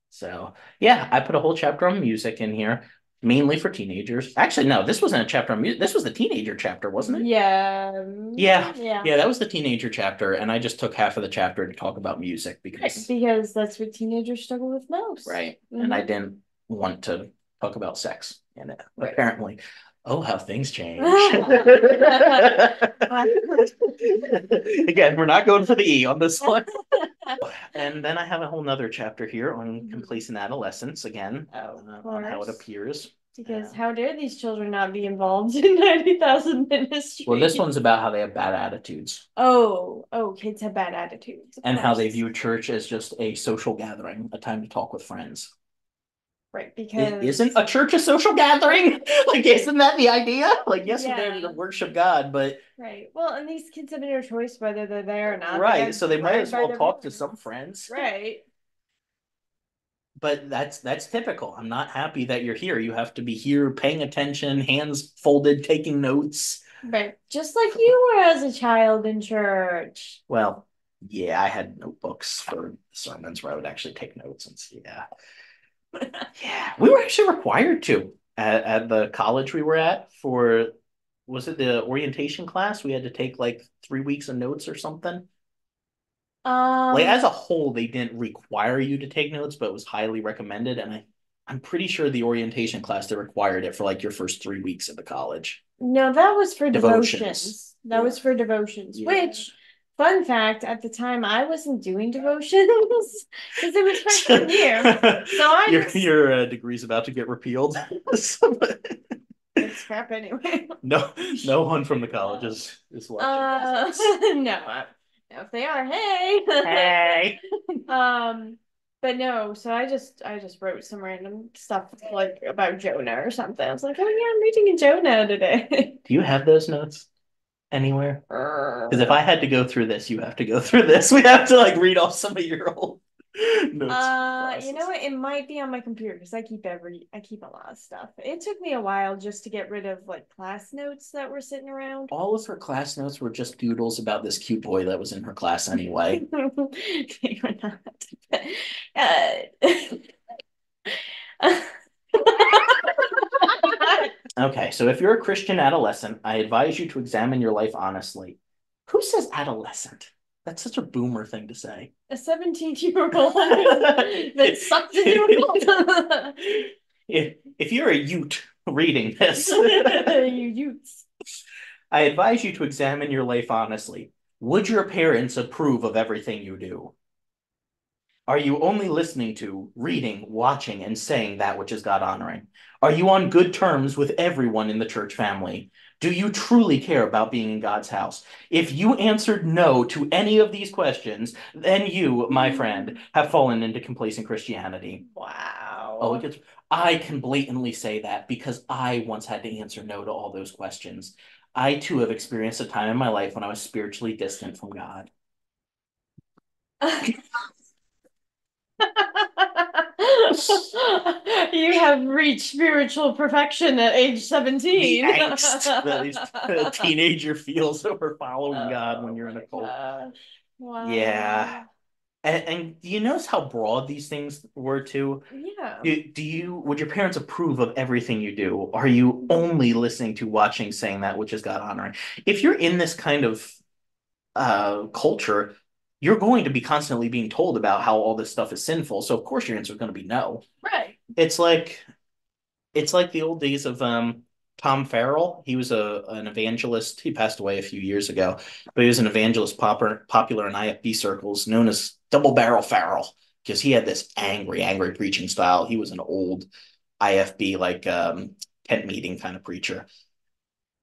so yeah I put a whole chapter on music in here mainly for teenagers. Actually, no, this wasn't a chapter on music. This was the teenager chapter, wasn't it? Yeah. Yeah. Yeah. Yeah, that was the teenager chapter, and I just took half of the chapter to talk about music because Because that's what teenagers struggle with most. right, and I Mhm. didn't want to talk about sex in it. Right. Apparently, oh, how things change. Again, we're not going for the E on this one. And then I have a whole nother chapter here on Mhm. complacent adolescence again, Oh, uh, on how it appears. Because Yeah. how dare these children not be involved in 90,000 ministry? Well, this one's about how they have bad attitudes Oh, oh, kids have bad attitudes. of and how they view church as just a social gathering, a time to talk with friends. Right, because Isn't a church a social gathering? Like, isn't that the idea? Like, yes, we're there to worship God, but right. Well, and these kids have no choice whether they're there or not. Right, get so they might as well talk to some friends. Right. But that's that's typical. I'm not happy that you're here. You have to be here paying attention, hands folded, taking notes. Right. Just like you were as a child in church. Well, yeah, I had notebooks for sermons where I would actually take notes and see. Yeah. Yeah. We were actually required to at, at the college we were at for was it the orientation class? We had to take like three weeks of notes or something. Um, Like as a whole, they didn't require you to take notes, but it was highly recommended. And I, I'm pretty sure the orientation class they required it for like your first three weeks of the college. no, that was for Devotions. devotions. That Yeah. was for devotions, Yeah. which fun fact, at the time I wasn't doing devotions because it was freshman year. So I your just- your uh, degree's about to get repealed. It's crap anyway. no, no one from the college is is watching. Uh, no, no, if they are, hey. hey, Um, but no, so I just I just wrote some random stuff like about Jonah or something. I was like, oh yeah, I'm reading a Jonah today. do you have those notes anywhere? Because if I had to go through this, you have to go through this. We have to like read off some of your old notes. uh, you know what? It might be on my computer because I keep every I keep a lot of stuff. It took me a while just to get rid of like class notes that were sitting around. All of her class notes were just doodles about this cute boy that was in her class anyway. they were not. Uh, Okay, so if you're a Christian adolescent, I advise you to examine your life honestly. Who says adolescent? That's such a boomer thing to say. a 17 year old that sucked in your. If, if you're a Ute reading this, you youths. I advise you to examine your life honestly. Would your parents approve of everything you do? Are you only listening to, reading, watching, and saying that which is God honoring? Are you on good terms with everyone in the church family? Do you truly care about being in God's house? If you answered no to any of these questions, then you, my friend, have fallen into complacent Christianity. Wow. Oh, it gets, I can blatantly say that because I once had to answer no to all those questions. I too have experienced a time in my life when I was spiritually distant from God. you have reached spiritual perfection at age The 17. angst that a teenager feels over following God when you're in a Oh cult. Wow. Yeah. And, and do you notice how broad these things were too? Yeah. Do, do you would your parents approve of everything you do? Are you only listening to, watching, saying that which is God honoring? If you're in this kind of uh culture, you're going to be constantly being told about how all this stuff is sinful. So of course your answer is going to be no. Right. It's like it's like the old days of um Tom Farrell. He was a an evangelist. He passed away a few years ago, but he was an evangelist popper, popular in IFB circles, known as Double Barrel Farrell, because he had this angry, angry preaching style. He was an old IFB like um tent meeting kind of preacher.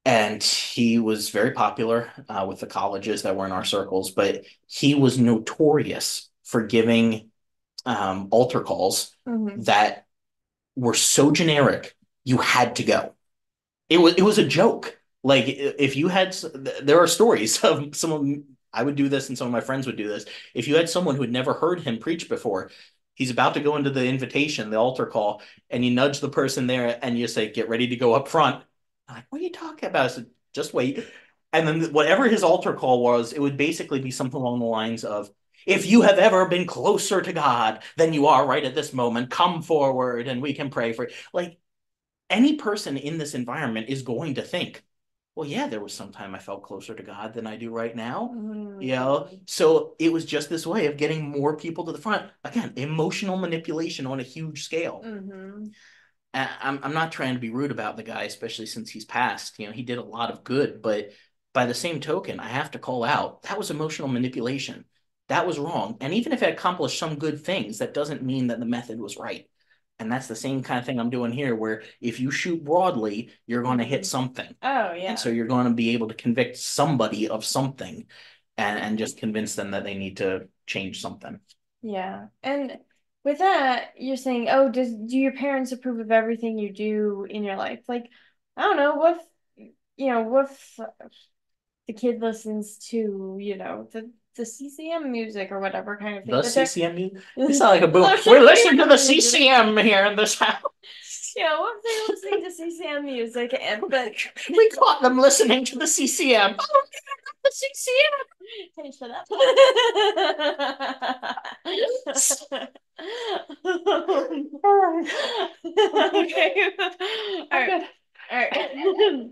And he was very popular uh, with the colleges that were in our circles, but he was notorious for giving um, altar calls Mhm. that were so generic you had to go. It was it was a joke. Like if you had there are stories of someone I would do this and some of my friends would do this. If you had someone who had never heard him preach before, he's about to go into the invitation, the altar call, and you nudge the person there and you say, "Get ready to go up front." I'm like, what are you talking about? I said, just wait. And then whatever his altar call was, it would basically be something along the lines of, if you have ever been closer to God than you are right at this moment, come forward and we can pray for you. Like, any person in this environment is going to think, well, yeah, there was some time I felt closer to God than I do right now. Mm. You know, so it was just this way of getting more people to the front. Again, emotional manipulation on a huge scale. Mhm. I'm I'm not trying to be rude about the guy, especially since he's passed. You know, he did a lot of good, but by the same token, I have to call out that was emotional manipulation. That was wrong. And even if it accomplished some good things, that doesn't mean that the method was right. And that's the same kind of thing I'm doing here, where if you shoot broadly, you're going to hit Mhm. something. Oh yeah. And so you're going to be able to convict somebody of something and, and just convince them that they need to change something. Yeah. And with that, you're saying, oh, does do your parents approve of everything you do in your life? Like, I don't know, what if, you know, what if the kid listens to, you know, the the CCM music or whatever kind of thing. The CCM, you you sound like a boom. We're listening to the CCM here in this house. Yeah, what if they're listening to CCM music and but We caught them listening to the CCM. Oh, the CCM. Hey, shut up. okay. All right. All right.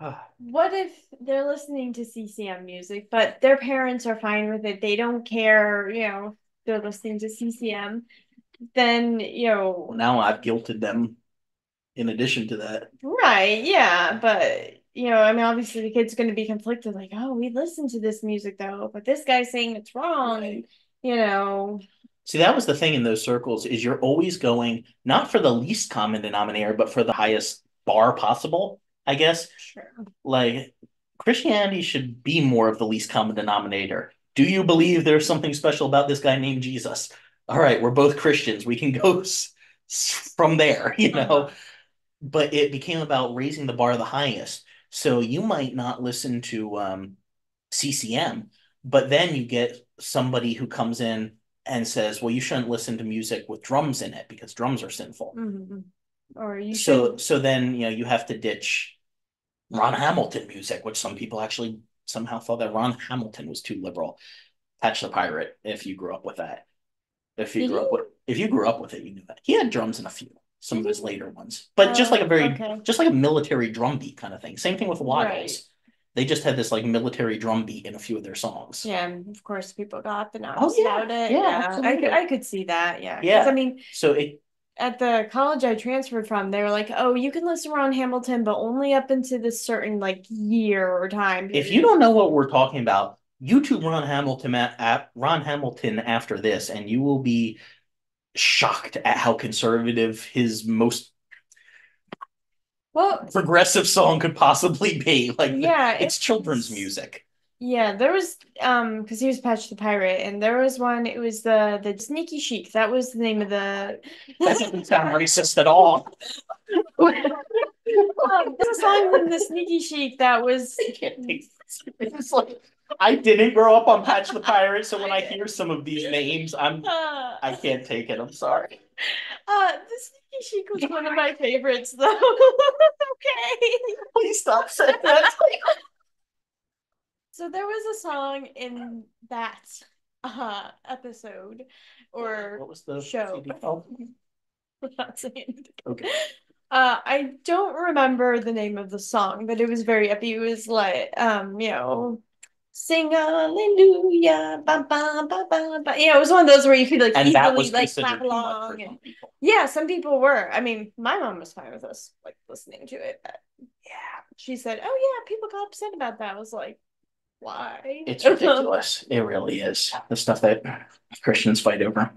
What if they're listening to CCM music, but their parents are fine with it? They don't care, you know, they're listening to CCM. Then, you know, now I've guilted them in addition to that. right, yeah, but you know, I mean, obviously the kid's going to be conflicted, like, oh, we listen to this music though, but this guy's saying it's wrong, Right. you know. See, that was the thing in those circles is you're always going not for the least common denominator, but for the highest bar possible, I guess. Sure. Like Christianity should be more of the least common denominator. Do you believe there's something special about this guy named Jesus? All right, we're both Christians. We can go s- s- from there, you know. Uh-huh. But it became about raising the bar the highest. So you might not listen to um, CCM, but then you get somebody who comes in and says, "Well, you shouldn't listen to music with drums in it because drums are sinful." Mhm. Or you So should, so then you know you have to ditch Ron Hamilton music, which some people actually somehow thought that Ron Hamilton was too liberal. Patch the Pirate, if you grew up with that. If you Did grew up with if you grew up with it, you knew that. He had drums in a few, some of his later ones. But oh, just like a Oh, very okay. just like a military drum beat kind of thing. Same thing with Right. They just had this like military drum beat in a few of their songs. Yeah, and of course people got the Oh, nervous yeah. about it. Yeah, Yeah, I could. I could see that. Yeah, Yeah. I mean, So it at the college I transferred from, they were like, "Oh, you can listen to Ron Hamilton, but only up into this certain like year or time if you don't know what we're talking about, YouTube Ron Hamilton at, at Ron Hamilton after this, and you will be shocked at how conservative his most Well, progressive song could possibly be. Like yeah, it's it children's music. Yeah, there was um because he was Patch the Pirate, and there was one. It was the the Sneaky Sheik. That was the name of the. That doesn't sound racist at all. Um, there's a song from the Sneaky Sheik that was. I can't take this. It's like I didn't grow up on Patch the Pirate, so when I hear some of these names, I'm Uh, I can't take it. I'm sorry. uh, the Sneaky Sheik was one of my favorites, though. okay. Please stop saying that. So there was a song in that uh episode or what was the show. CD? I'm not saying it. Okay. Uh, I don't remember the name of the song, but it was very upbeat. It was like, um, you know, sing hallelujah, ba ba ba ba ba. Yeah, it was one of those where you could like And that easily was like clap along. And people. yeah, some people were. I mean, my mom was fine with us like listening to it. But Yeah. she said, "Oh yeah, people got upset about that." I was like, "Why?" It's ridiculous. It really is. The stuff that Christians fight over.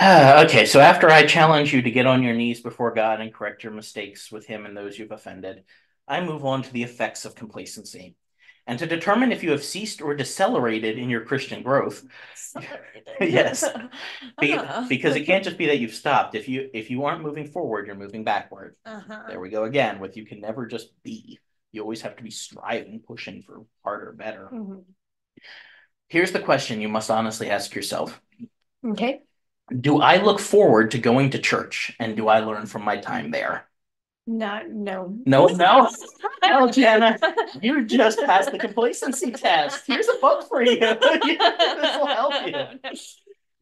okay, so after I challenge you to get on your knees before God and correct your mistakes with Him and those you've offended, I move on to the effects of complacency. And to determine if you have ceased or decelerated in your Christian growth, Yes. be- Uh-huh. because it can't just be that you've stopped. If you if you aren't moving forward, you're moving backward. Uh-huh. There we go again with you can never just be. You always have to be striving, pushing for harder, better. Mhm. Here's the question you must honestly ask yourself. Okay. Do I look forward to going to church and do I learn from my time there? Not no. No, no, no, Janna. You just passed the complacency test. Here's a book for you. this will help you.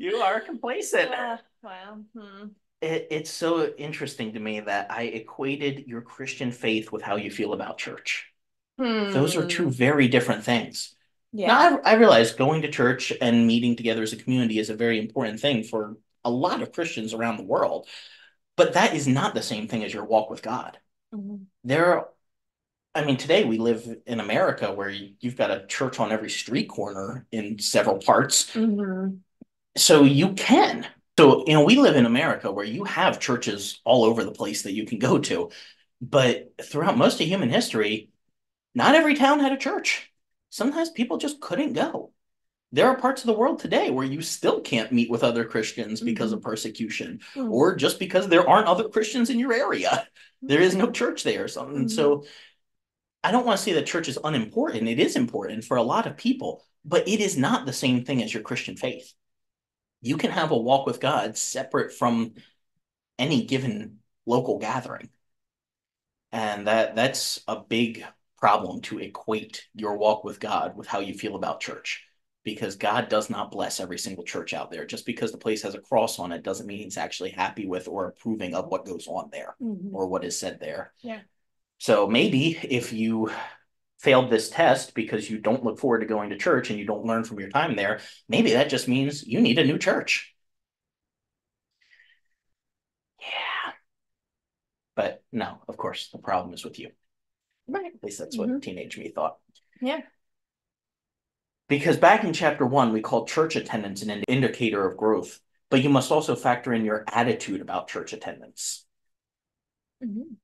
You are complacent. Uh, well, hmm. it, it's so interesting to me that I equated your Christian faith with how you feel about church. Hmm. Those are two very different things. Yeah. Now, I, I realize going to church and meeting together as a community is a very important thing for a lot of Christians around the world, but that is not the same thing as your walk with God. Mhm. There, I mean, today we live in America where you, you've got a church on every street corner in several parts. Mhm. So you can. So, you know, we live in America where you have churches all over the place that you can go to. But throughout most of human history, not every town had a church. Sometimes people just couldn't go. There are parts of the world today where you still can't meet with other Christians because of persecution, Mhm. or just because there aren't other Christians in your area. There is no church there or something. Mhm. So I don't want to say that church is unimportant. It is important for a lot of people, but it is not the same thing as your Christian faith. You can have a walk with God separate from any given local gathering. And that that's a big problem to equate your walk with God with how you feel about church. Because God does not bless every single church out there. Just because the place has a cross on it doesn't mean he's actually happy with or approving of what goes on there Mhm. or what is said there. Yeah. So maybe if you failed this test because you don't look forward to going to church and you don't learn from your time there, maybe that just means you need a new church. Yeah. But no, of course, the problem is with you. Right. At least that's what Mhm. teenage me thought. Yeah. Because back in chapter one, we called church attendance an indicator of growth, but you must also factor in your attitude about church attendance. Mhm.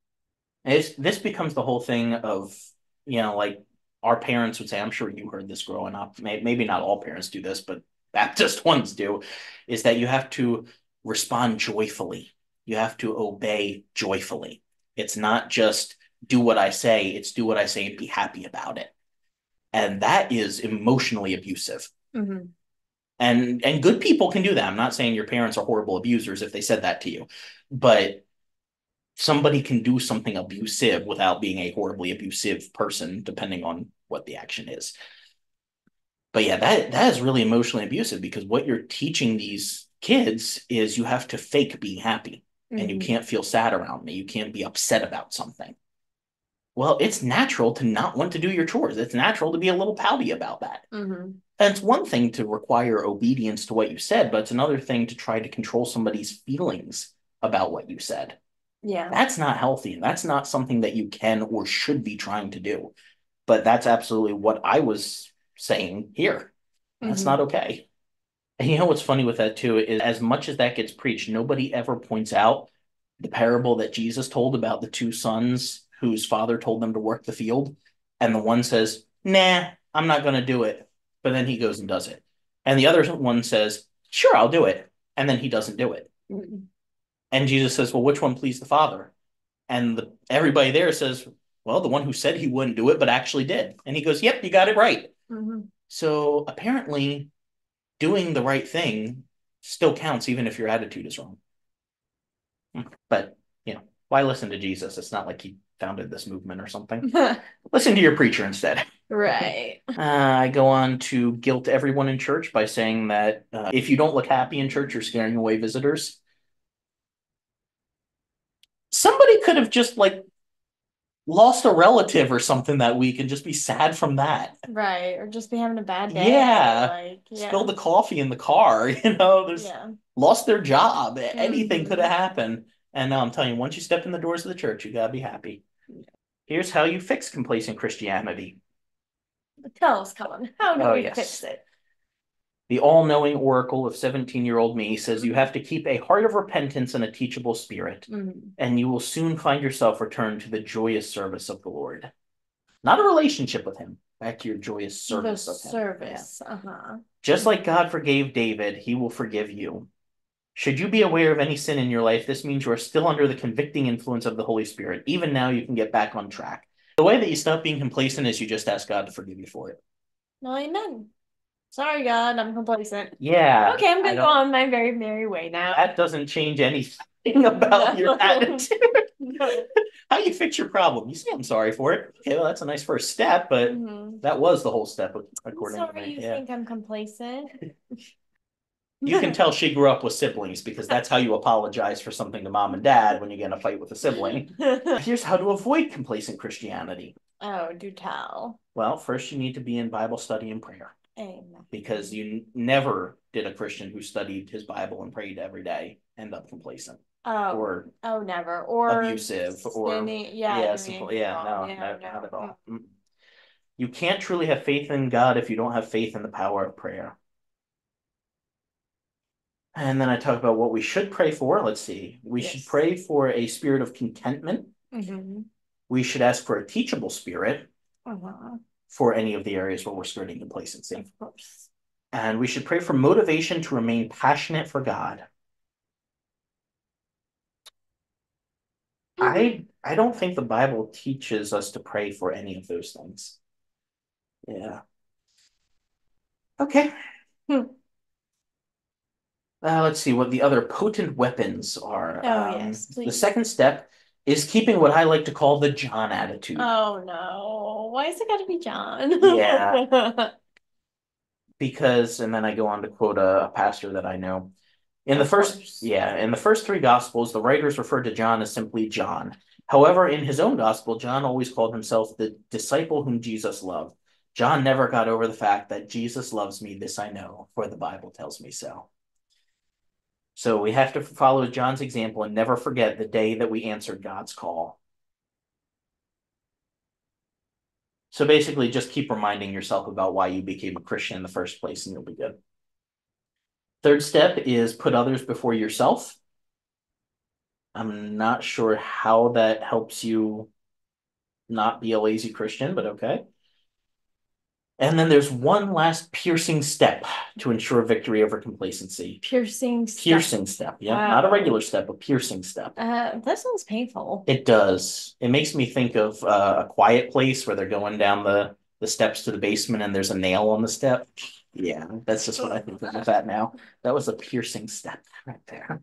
It's, this becomes the whole thing of, you know, like our parents would say, I'm sure you heard this growing up. Maybe not all parents do this, but Baptist ones do, is that you have to respond joyfully. You have to obey joyfully. It's not just do what I say, it's do what I say and be happy about it. And that is emotionally abusive. Mhm. And and good people can do that. I'm not saying your parents are horrible abusers if they said that to you, but somebody can do something abusive without being a horribly abusive person, depending on what the action is. But yeah, that that is really emotionally abusive because what you're teaching these kids is you have to fake being happy and you Mhm. can't feel sad around me. You can't be upset about something. Well, it's natural to not want to do your chores. It's natural to be a little pouty about that. Mhm. And it's one thing to require obedience to what you said, but it's another thing to try to control somebody's feelings about what you said. Yeah. That's not healthy. And that's not something that you can or should be trying to do. But that's absolutely what I was saying here. That's Mhm. not okay. And you know what's funny with that too is as much as that gets preached, nobody ever points out the parable that Jesus told about the two sons whose father told them to work the field. And the one says, Nah, I'm not going to do it. But then he goes and does it. And the other one says, Sure, I'll do it. And then he doesn't do it. Mhm. And Jesus says, Well, which one pleased the father? And the, everybody there says, Well, the one who said he wouldn't do it, but actually did. And he goes, Yep, you got it right. Mhm. So apparently, doing the right thing still counts, even if your attitude is wrong. But, you know, why listen to Jesus? It's not like he founded this movement or something. Listen to your preacher instead. right. Uh, I go on to guilt everyone in church by saying that uh, if you don't look happy in church, you're scaring away visitors. Somebody could have just like lost a relative or something that week and just be sad from that. Right. Or just be having a bad day. Yeah. Like, yeah. Spill the coffee in the car, you know, there's Yeah. lost their job. Anything Mhm. could have happened. And now I'm telling you, once you step in the doors of the church, you gotta be happy. Here's how you fix complacent Christianity. Tell us, Colin. How do Oh, we yes. fix it? The all knowing oracle of 17 year old me says you have to keep a heart of repentance and a teachable spirit, Mhm. and you will soon find yourself returned to the joyous service of the Lord. Not a relationship with Him, back to your joyous service the of Him. service. Uh-huh. Just like God forgave David, He will forgive you. Should you be aware of any sin in your life, this means you are still under the convicting influence of the Holy Spirit. Even now, you can get back on track. The way that you stop being complacent is you just ask God to forgive you for it. No, amen. Sorry, God, I'm complacent. Yeah. Okay, I'm gonna go on my very merry way now. That doesn't change anything about your attitude. No. How you fix your problem? You say I'm sorry for it. Okay, well that's a nice first step, but Mhm. that was the whole step I'm according to sorry me. you Yeah. think I'm complacent. You can tell she grew up with siblings because that's how you apologize for something to mom and dad when you get in a fight with a sibling. Here's how to avoid complacent Christianity. Oh, do tell. Well, first you need to be in Bible study and prayer. Amen. Because you never did a Christian who studied his Bible and prayed every day end up complacent. Oh, or oh, never. Or abusive or yeah, yeah, simple, yeah, no, Yeah, not, no. not at all. Mm. You can't truly have faith in God if you don't have faith in the power of prayer. And then I talk about what we should pray for. Let's see. We should pray for a spirit of contentment. Mm-hmm. We should ask for a teachable spirit Uh-huh. for any of the areas where we're skirting complacency. Of course. And we should pray for motivation to remain passionate for God. I I don't think the Bible teaches us to pray for any of those things. Yeah. Okay. Hmm. Uh, let's see what the other potent weapons are. Oh, Um, yes, The second step is keeping what I like to call the John attitude. Oh no. Why is it gotta be John? Yeah. because and then I go on to quote a, a pastor that I know. In the first yeah, in the first three gospels, the writers referred to John as simply John. However, in his own gospel, John always called himself the disciple whom Jesus loved. John never got over the fact that Jesus loves me, this I know, for the Bible tells me so. So we have to follow John's example and never forget the day that we answered God's call. So basically, just keep reminding yourself about why you became a Christian in the first place, and you'll be good. Third step is put others before yourself. I'm not sure how that helps you not be a lazy Christian, but okay. And then there's one last piercing step to ensure victory over complacency. Piercing stuff. Piercing step, yeah, not a regular step, a piercing step. Uh, that sounds painful. It does. It makes me think of uh, a quiet place where they're going down the the steps to the basement and there's a nail on the step. Yeah, that's just what I think of that now. That was a piercing step right there.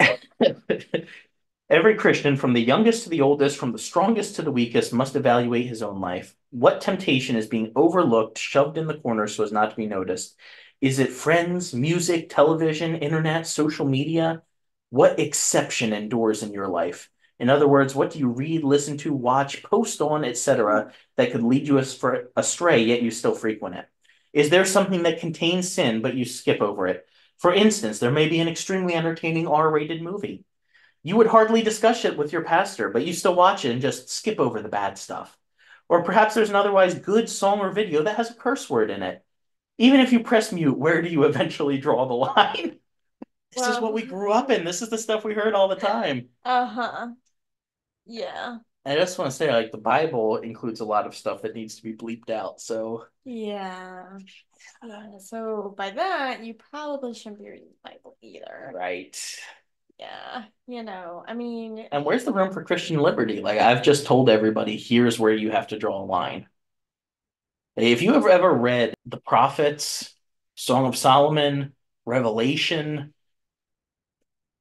Every Christian, from the youngest to the oldest, from the strongest to the weakest, must evaluate his own life. What temptation is being overlooked, shoved in the corner so as not to be noticed? Is it friends, music, television, internet, social media? What exception endures in your life? In other words, what do you read, listen to, watch, post on, etc., that could lead you astray, yet you still frequent it? Is there something that contains sin, but you skip over it? For instance, there may be an extremely entertaining R rated movie. You would hardly discuss it with your pastor, but you still watch it and just skip over the bad stuff. Or perhaps there's an otherwise good song or video that has a curse word in it. Even if you press mute, where do you eventually draw the line? This is what we grew up in. This is the stuff we heard all the time. Uh-huh. Yeah. I just want to say, like, the Bible includes a lot of stuff that needs to be bleeped out. So, Yeah. Yeah. So by that, you probably shouldn't be reading the Bible either. right. Yeah. You know, I mean, And where's the room for Christian liberty? Like, I've just told everybody, here's where you have to draw a line. If you have ever read the prophets, Song of Solomon, Revelation,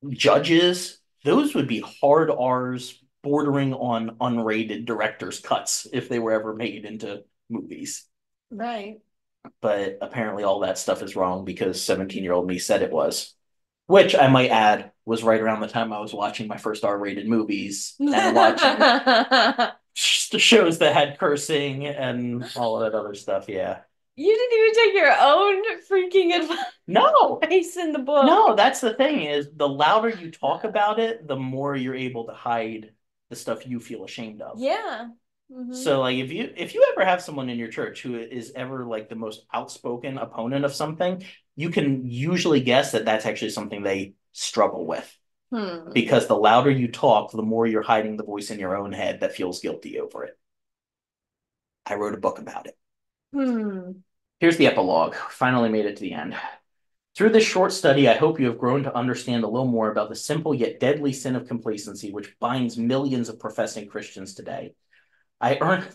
Judges, those would be hard R's bordering on unrated director's cuts if they were ever made into movies. right. But apparently, all that stuff is wrong because 17 year old me said it was. Which I might add was right around the time I was watching my first R rated movies and watching sh- shows that had cursing and all of that other stuff. Yeah. You didn't even take your own freaking advice. No, advice in the book. no, that's the thing is the louder you talk about it, the more you're able to hide the stuff you feel ashamed of. Yeah. Mhm. So like if you if you ever have someone in your church who is ever like the most outspoken opponent of something, you can usually guess that that's actually something they struggle with Hmm. because the louder you talk, the more you're hiding the voice in your own head that feels guilty over it. I wrote a book about it. Hmm. Here's the epilogue. Finally made it to the end. Through this short study, I hope you have grown to understand a little more about the simple yet deadly sin of complacency which binds millions of professing Christians today. I earn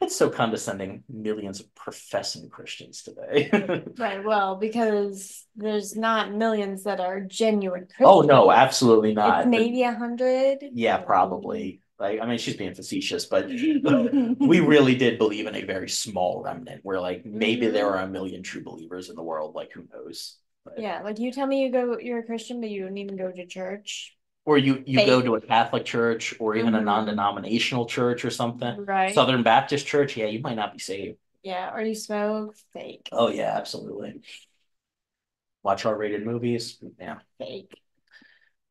it's so condescending, millions of professing Christians today. Right. Well, because there's not millions that are genuine Christians. oh no, absolutely not. It's maybe a hundred. Yeah, probably. Like, I mean, she's being facetious, but we really did believe in a very small remnant where, like, maybe there mm-hmm. are a million true believers in the world. Like, who knows? But, Yeah, like you tell me you go, you're a Christian, but you don't even go to church. Or you you go to a Catholic church or even a Mhm. non-denominational church or something. Right. Southern Baptist church, yeah, you might not be saved. Yeah, or you smoke fake. Oh yeah, absolutely. Watch R-rated movies, yeah. Fake.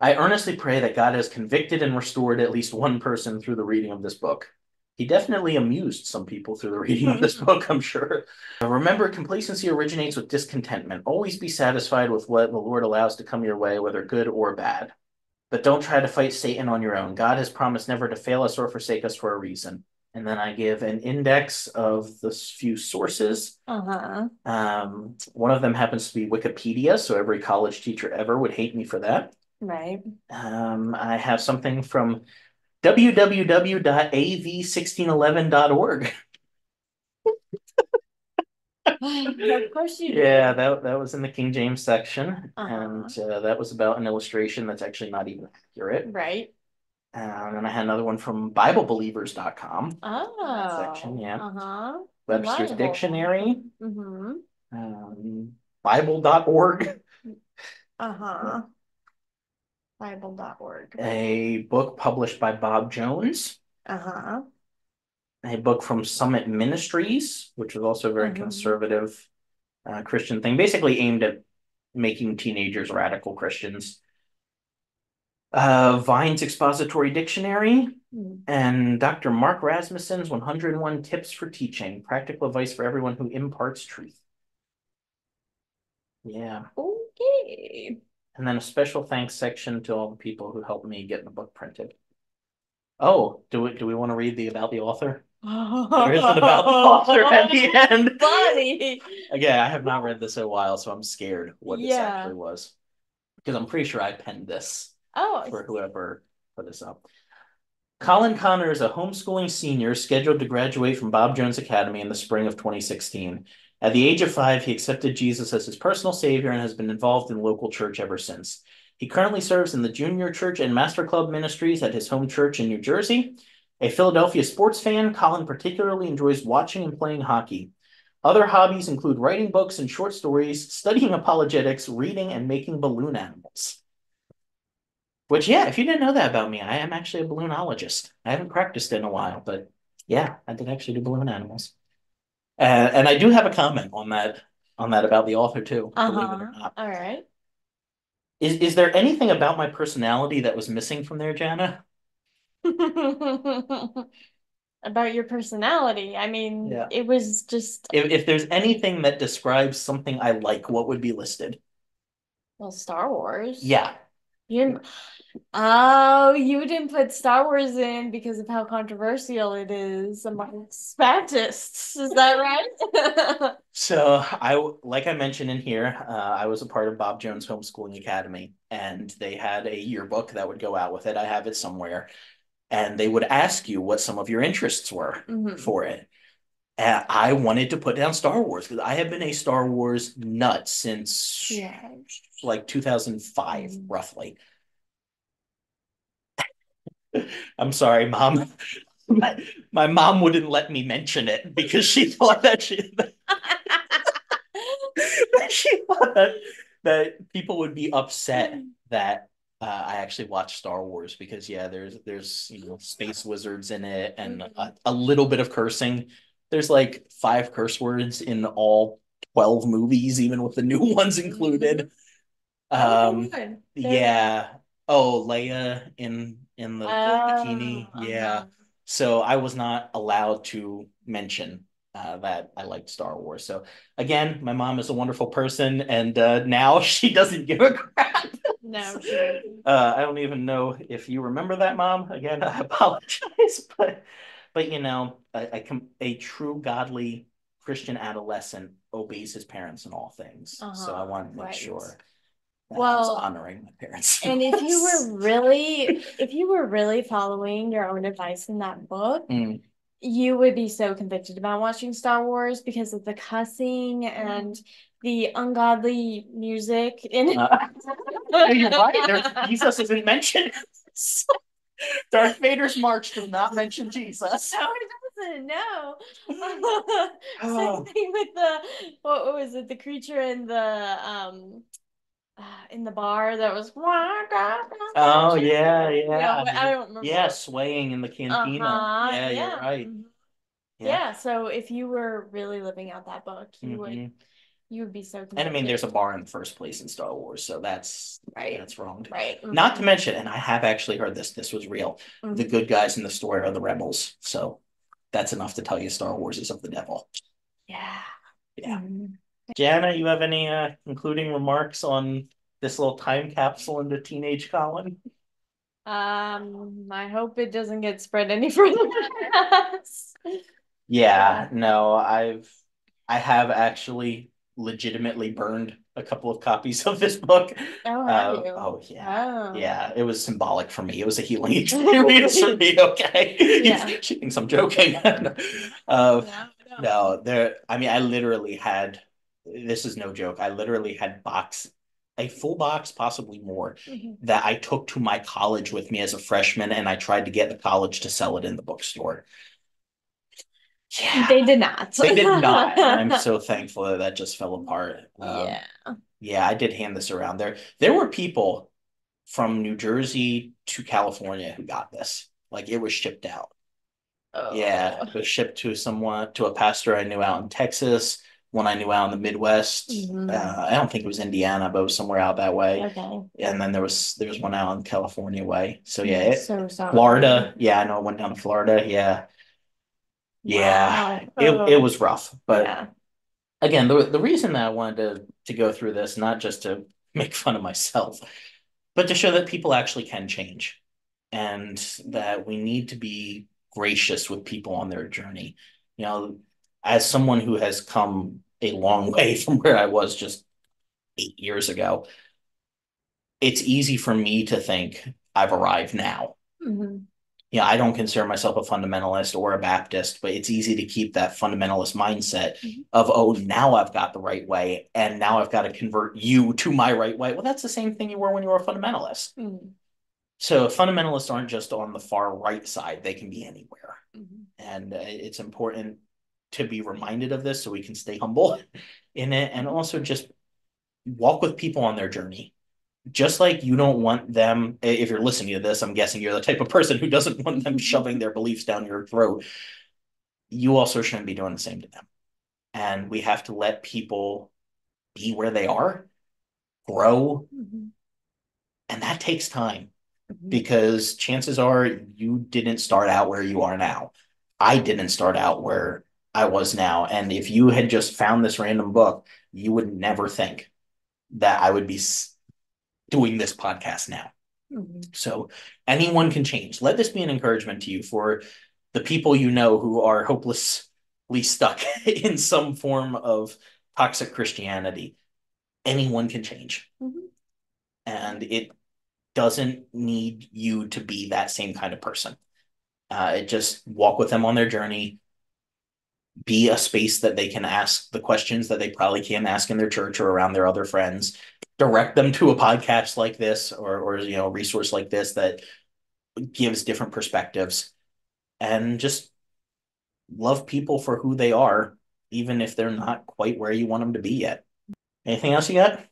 I earnestly pray that God has convicted and restored at least one person through the reading of this book. He definitely amused some people through the reading of this book, I'm sure. Remember, complacency originates with discontentment. Always be satisfied with what the Lord allows to come your way, whether good or bad. But don't try to fight Satan on your own. God has promised never to fail us or forsake us for a reason. And then I give an index of the few sources. Uh-huh. Um, one of them happens to be Wikipedia, so every college teacher ever would hate me for that. Right. Um, I have something from www.av1611.org. Of course you do. Yeah, that that was in the King James section, Uh-huh. and uh, that was about an illustration that's actually not even accurate. Right. Um, and I had another one from BibleBelievers.com, Oh. section, yeah. Uh-huh. Webster's Reliable. Dictionary, Mm-hmm. um, Bible.org, Uh-huh. Bible.org. a book published by Bob Jones. Uh-huh. A book from Summit Ministries, which was also a very Mhm. conservative uh, Christian thing, basically aimed at making teenagers radical Christians. Uh, Vine's Expository Dictionary Mm. and Dr. Mark Rasmussen's 101 Tips for Teaching, practical advice for everyone who imparts truth. Yeah. Okay. And then a special thanks section to all the people who helped me get the book printed. Oh, do we do we want to read the about the author? There is an about the author at the end. Buddy. Again, I have not read this in a while, so I'm scared what this Yeah. actually was. Because I'm pretty sure I penned this Oh, for whoever put this up. Colin Connor is a homeschooling senior scheduled to graduate from Bob Jones Academy in the spring of 2016. At the age of five, he accepted Jesus as his personal savior and has been involved in local church ever since. He currently serves in the Junior Church and Master Club ministries at his home church in New Jersey. A Philadelphia sports fan, Colin particularly enjoys watching and playing hockey. Other hobbies include writing books and short stories, studying apologetics, reading, and making balloon animals. Which, yeah, if you didn't know that about me, I am actually a balloonologist. I haven't practiced in a while, but yeah, I did actually do balloon animals. Uh, and I do have a comment on that on that about the author too, believe it or uh-huh. not. All right. Is is there anything about my personality that was missing from there, Janna? About your personality. I mean, Yeah. it was just, If if there's anything that describes something I like, what would be listed? well, Star Wars. Yeah. You didn't, oh, you didn't put Star Wars in because of how controversial it is amongst Baptists. Is that right? So I, like I mentioned in here, uh, I was a part of Bob Jones Homeschooling Academy, and they had a yearbook that would go out with it. I have it somewhere, and they would ask you what some of your interests were Mhm. for it. And I wanted to put down Star Wars because I have been a Star Wars nut since Yeah. like 2005, Mm. roughly. I'm sorry, mom. My, my mom wouldn't let me mention it because she thought that she she thought that, that people would be upset that uh, I actually watched Star Wars because yeah, there's there's you know space wizards in it and a, a little bit of cursing. There's like five curse words in all 12 movies, even with the new ones included. Oh, Um. Yeah. Oh, Leia in in the bikini. Oh, Yeah. uh-huh. So I was not allowed to mention uh, that I liked Star Wars. So again, my mom is a wonderful person, and uh, now she doesn't give a crap. No, sure. Uh, I don't even know if you remember that, mom. Again, I apologize, but but you know, a, a, a true godly Christian adolescent obeys his parents in all things. So I Uh-huh, want to make right. sure that I was Well, honoring my parents. And if you were really, if you were really following your own advice in that book, Mm. You would be so convicted about watching Star Wars because of the cussing and the ungodly music in Uh, you're right. There, Jesus isn't mentioned. Darth Vader's march does not mention Jesus. No, it doesn't. No. Oh. Same thing with the what was it? The creature in the um in the bar that was. Oh yeah, You know, yeah. I don't. Yeah, swaying in the cantina. Uh-huh, Yeah, yeah. you're right. mhm. Yeah. Yeah, so if you were really living out that book, you would Mhm. you would be so And I mean, there's a bar in the first place in Star Wars, so that's Right. that's wrong. right. Not to mhm, mention, and I have actually heard this, this was real. The mhm. good guys in the story are the rebels. So that's enough to tell you Star Wars is of the devil. Yeah. Yeah. Janna, you have any uh, concluding remarks on this little time capsule into teenage Colin? Um, I hope it doesn't get spread any further. Yeah, no, I've I have actually legitimately burned a couple of copies of this book. Oh, Uh, you? oh yeah. Oh. Yeah, it was symbolic for me. It was a healing experience for me, okay? Yeah. She thinks I'm joking. Uh, No, no. no, there, I mean, I literally had, this is no joke, I literally had box, a full box, possibly more, Mhm. that I took to my college with me as a freshman, and I tried to get the college to sell it in the bookstore. Yeah, They did not. they did not. and I'm so thankful that that just fell apart. Um, Yeah. yeah, I did hand this around there. There were people from New Jersey to California who got this. Like it was shipped out. Oh. Yeah, it was shipped to someone to a pastor I knew out in Texas, one I knew out in the Midwest. Mhm. Uh, I don't think it was Indiana, but it was somewhere out that way. Okay. And then there was there was one out in California way. So yeah, it, So sorry. Florida. Yeah, I know it went down to Florida. Yeah, yeah, Wow. it it was rough, but Yeah. again, the the reason that I wanted to to go through this, not just to make fun of myself, but to show that people actually can change, and that we need to be gracious with people on their journey. You know, as someone who has come a long way from where I was just eight years ago, it's easy for me to think I've arrived now. Mhm. Yeah, I don't consider myself a fundamentalist or a Baptist, but it's easy to keep that fundamentalist mindset Mhm. of, oh, now I've got the right way, and now I've got to convert you to my right way. Well, that's the same thing you were when you were a fundamentalist. Mhm. So fundamentalists aren't just on the far right side, they can be anywhere. Mhm. And uh, it's important to be reminded of this so we can stay humble in it and also just walk with people on their journey. Just like you don't want them, if you're listening to this, I'm guessing you're the type of person who doesn't want them shoving their beliefs down your throat. You also shouldn't be doing the same to them. And we have to let people be where they are, grow, Mhm. and that takes time Mhm. because chances are you didn't start out where you are now. I didn't start out where I was now. And if you had just found this random book, you would never think that I would be doing this podcast now. Mhm. So anyone can change. Let this be an encouragement to you for the people you know who are hopelessly stuck in some form of toxic Christianity. Anyone can change. Mhm. And it doesn't need you to be that same kind of person. Uh, it just walk with them on their journey, be a space that they can ask the questions that they probably can't ask in their church or around their other friends. Direct them to a podcast like this or, or you know, a resource like this that gives different perspectives, and just love people for who they are, even if they're not quite where you want them to be yet. Anything else you got?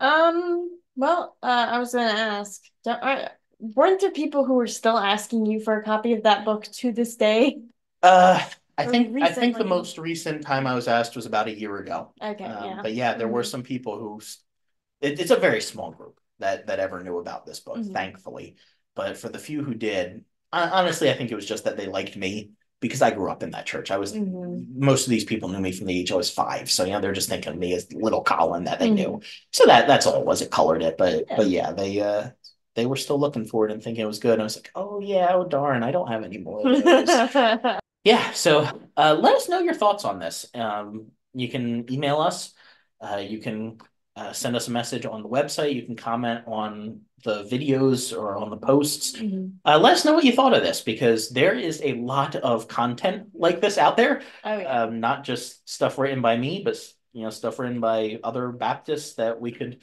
Um, well, uh, I was gonna ask, don't, are, weren't there people who were still asking you for a copy of that book to this day? Uh, I think I think the most recent time I was asked was about a year ago. Okay, Um, yeah. but yeah, there were Mhm. some people who it, it's a very small group that that ever knew about this book, Mhm. thankfully. But for the few who did, hon- honestly, I think it was just that they liked me because I grew up in that church. I was Mhm. most of these people knew me from the age I was five, so you know they're just thinking of me as little Colin that they knew. So that that's all it was. It colored it, but Yeah. but yeah, they uh they were still looking for it and thinking it was good. And I was like, oh yeah, oh darn, I don't have any more. Yeah, so uh, let us know your thoughts on this. Um, you can email us. Uh, you can uh, send us a message on the website. You can comment on the videos or on the posts. Mhm. Uh, let us know what you thought of this because there is a lot of content like this out there. Oh yeah. Um, not just stuff written by me, but you know stuff written by other Baptists that we could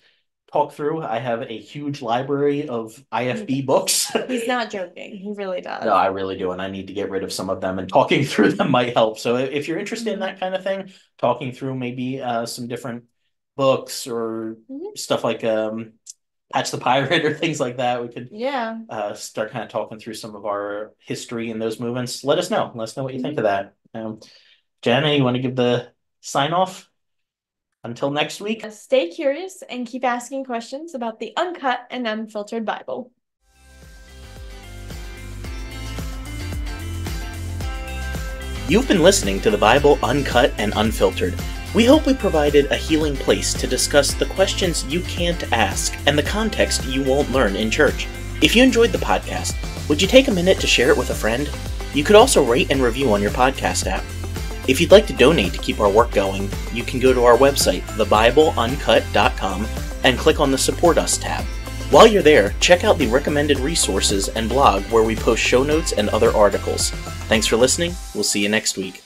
talk through. I have a huge library of IFB books. He's not joking. He really does. No, I really do, and I need to get rid of some of them, and talking through them might help. So if you're interested in Mm-hmm. that kind of thing, talking through maybe uh, some different books or Mhm. stuff like um, Patch the Pirate or things like that, we could Yeah. uh, start kind of talking through some of our history in those movements. Let us know. Let us know what you think of that. Um, Janna, you want to give the sign off? Until next week. Uh, stay curious and keep asking questions about the uncut and unfiltered Bible. You've been listening to the Bible Uncut and Unfiltered. We hope we provided a healing place to discuss the questions you can't ask and the context you won't learn in church. If you enjoyed the podcast, would you take a minute to share it with a friend? You could also rate and review on your podcast app. If you'd like to donate to keep our work going, you can go to our website, thebibleuncut.com, and click on the Support Us tab. While you're there, check out the recommended resources and blog where we post show notes and other articles. Thanks for listening. We'll see you next week.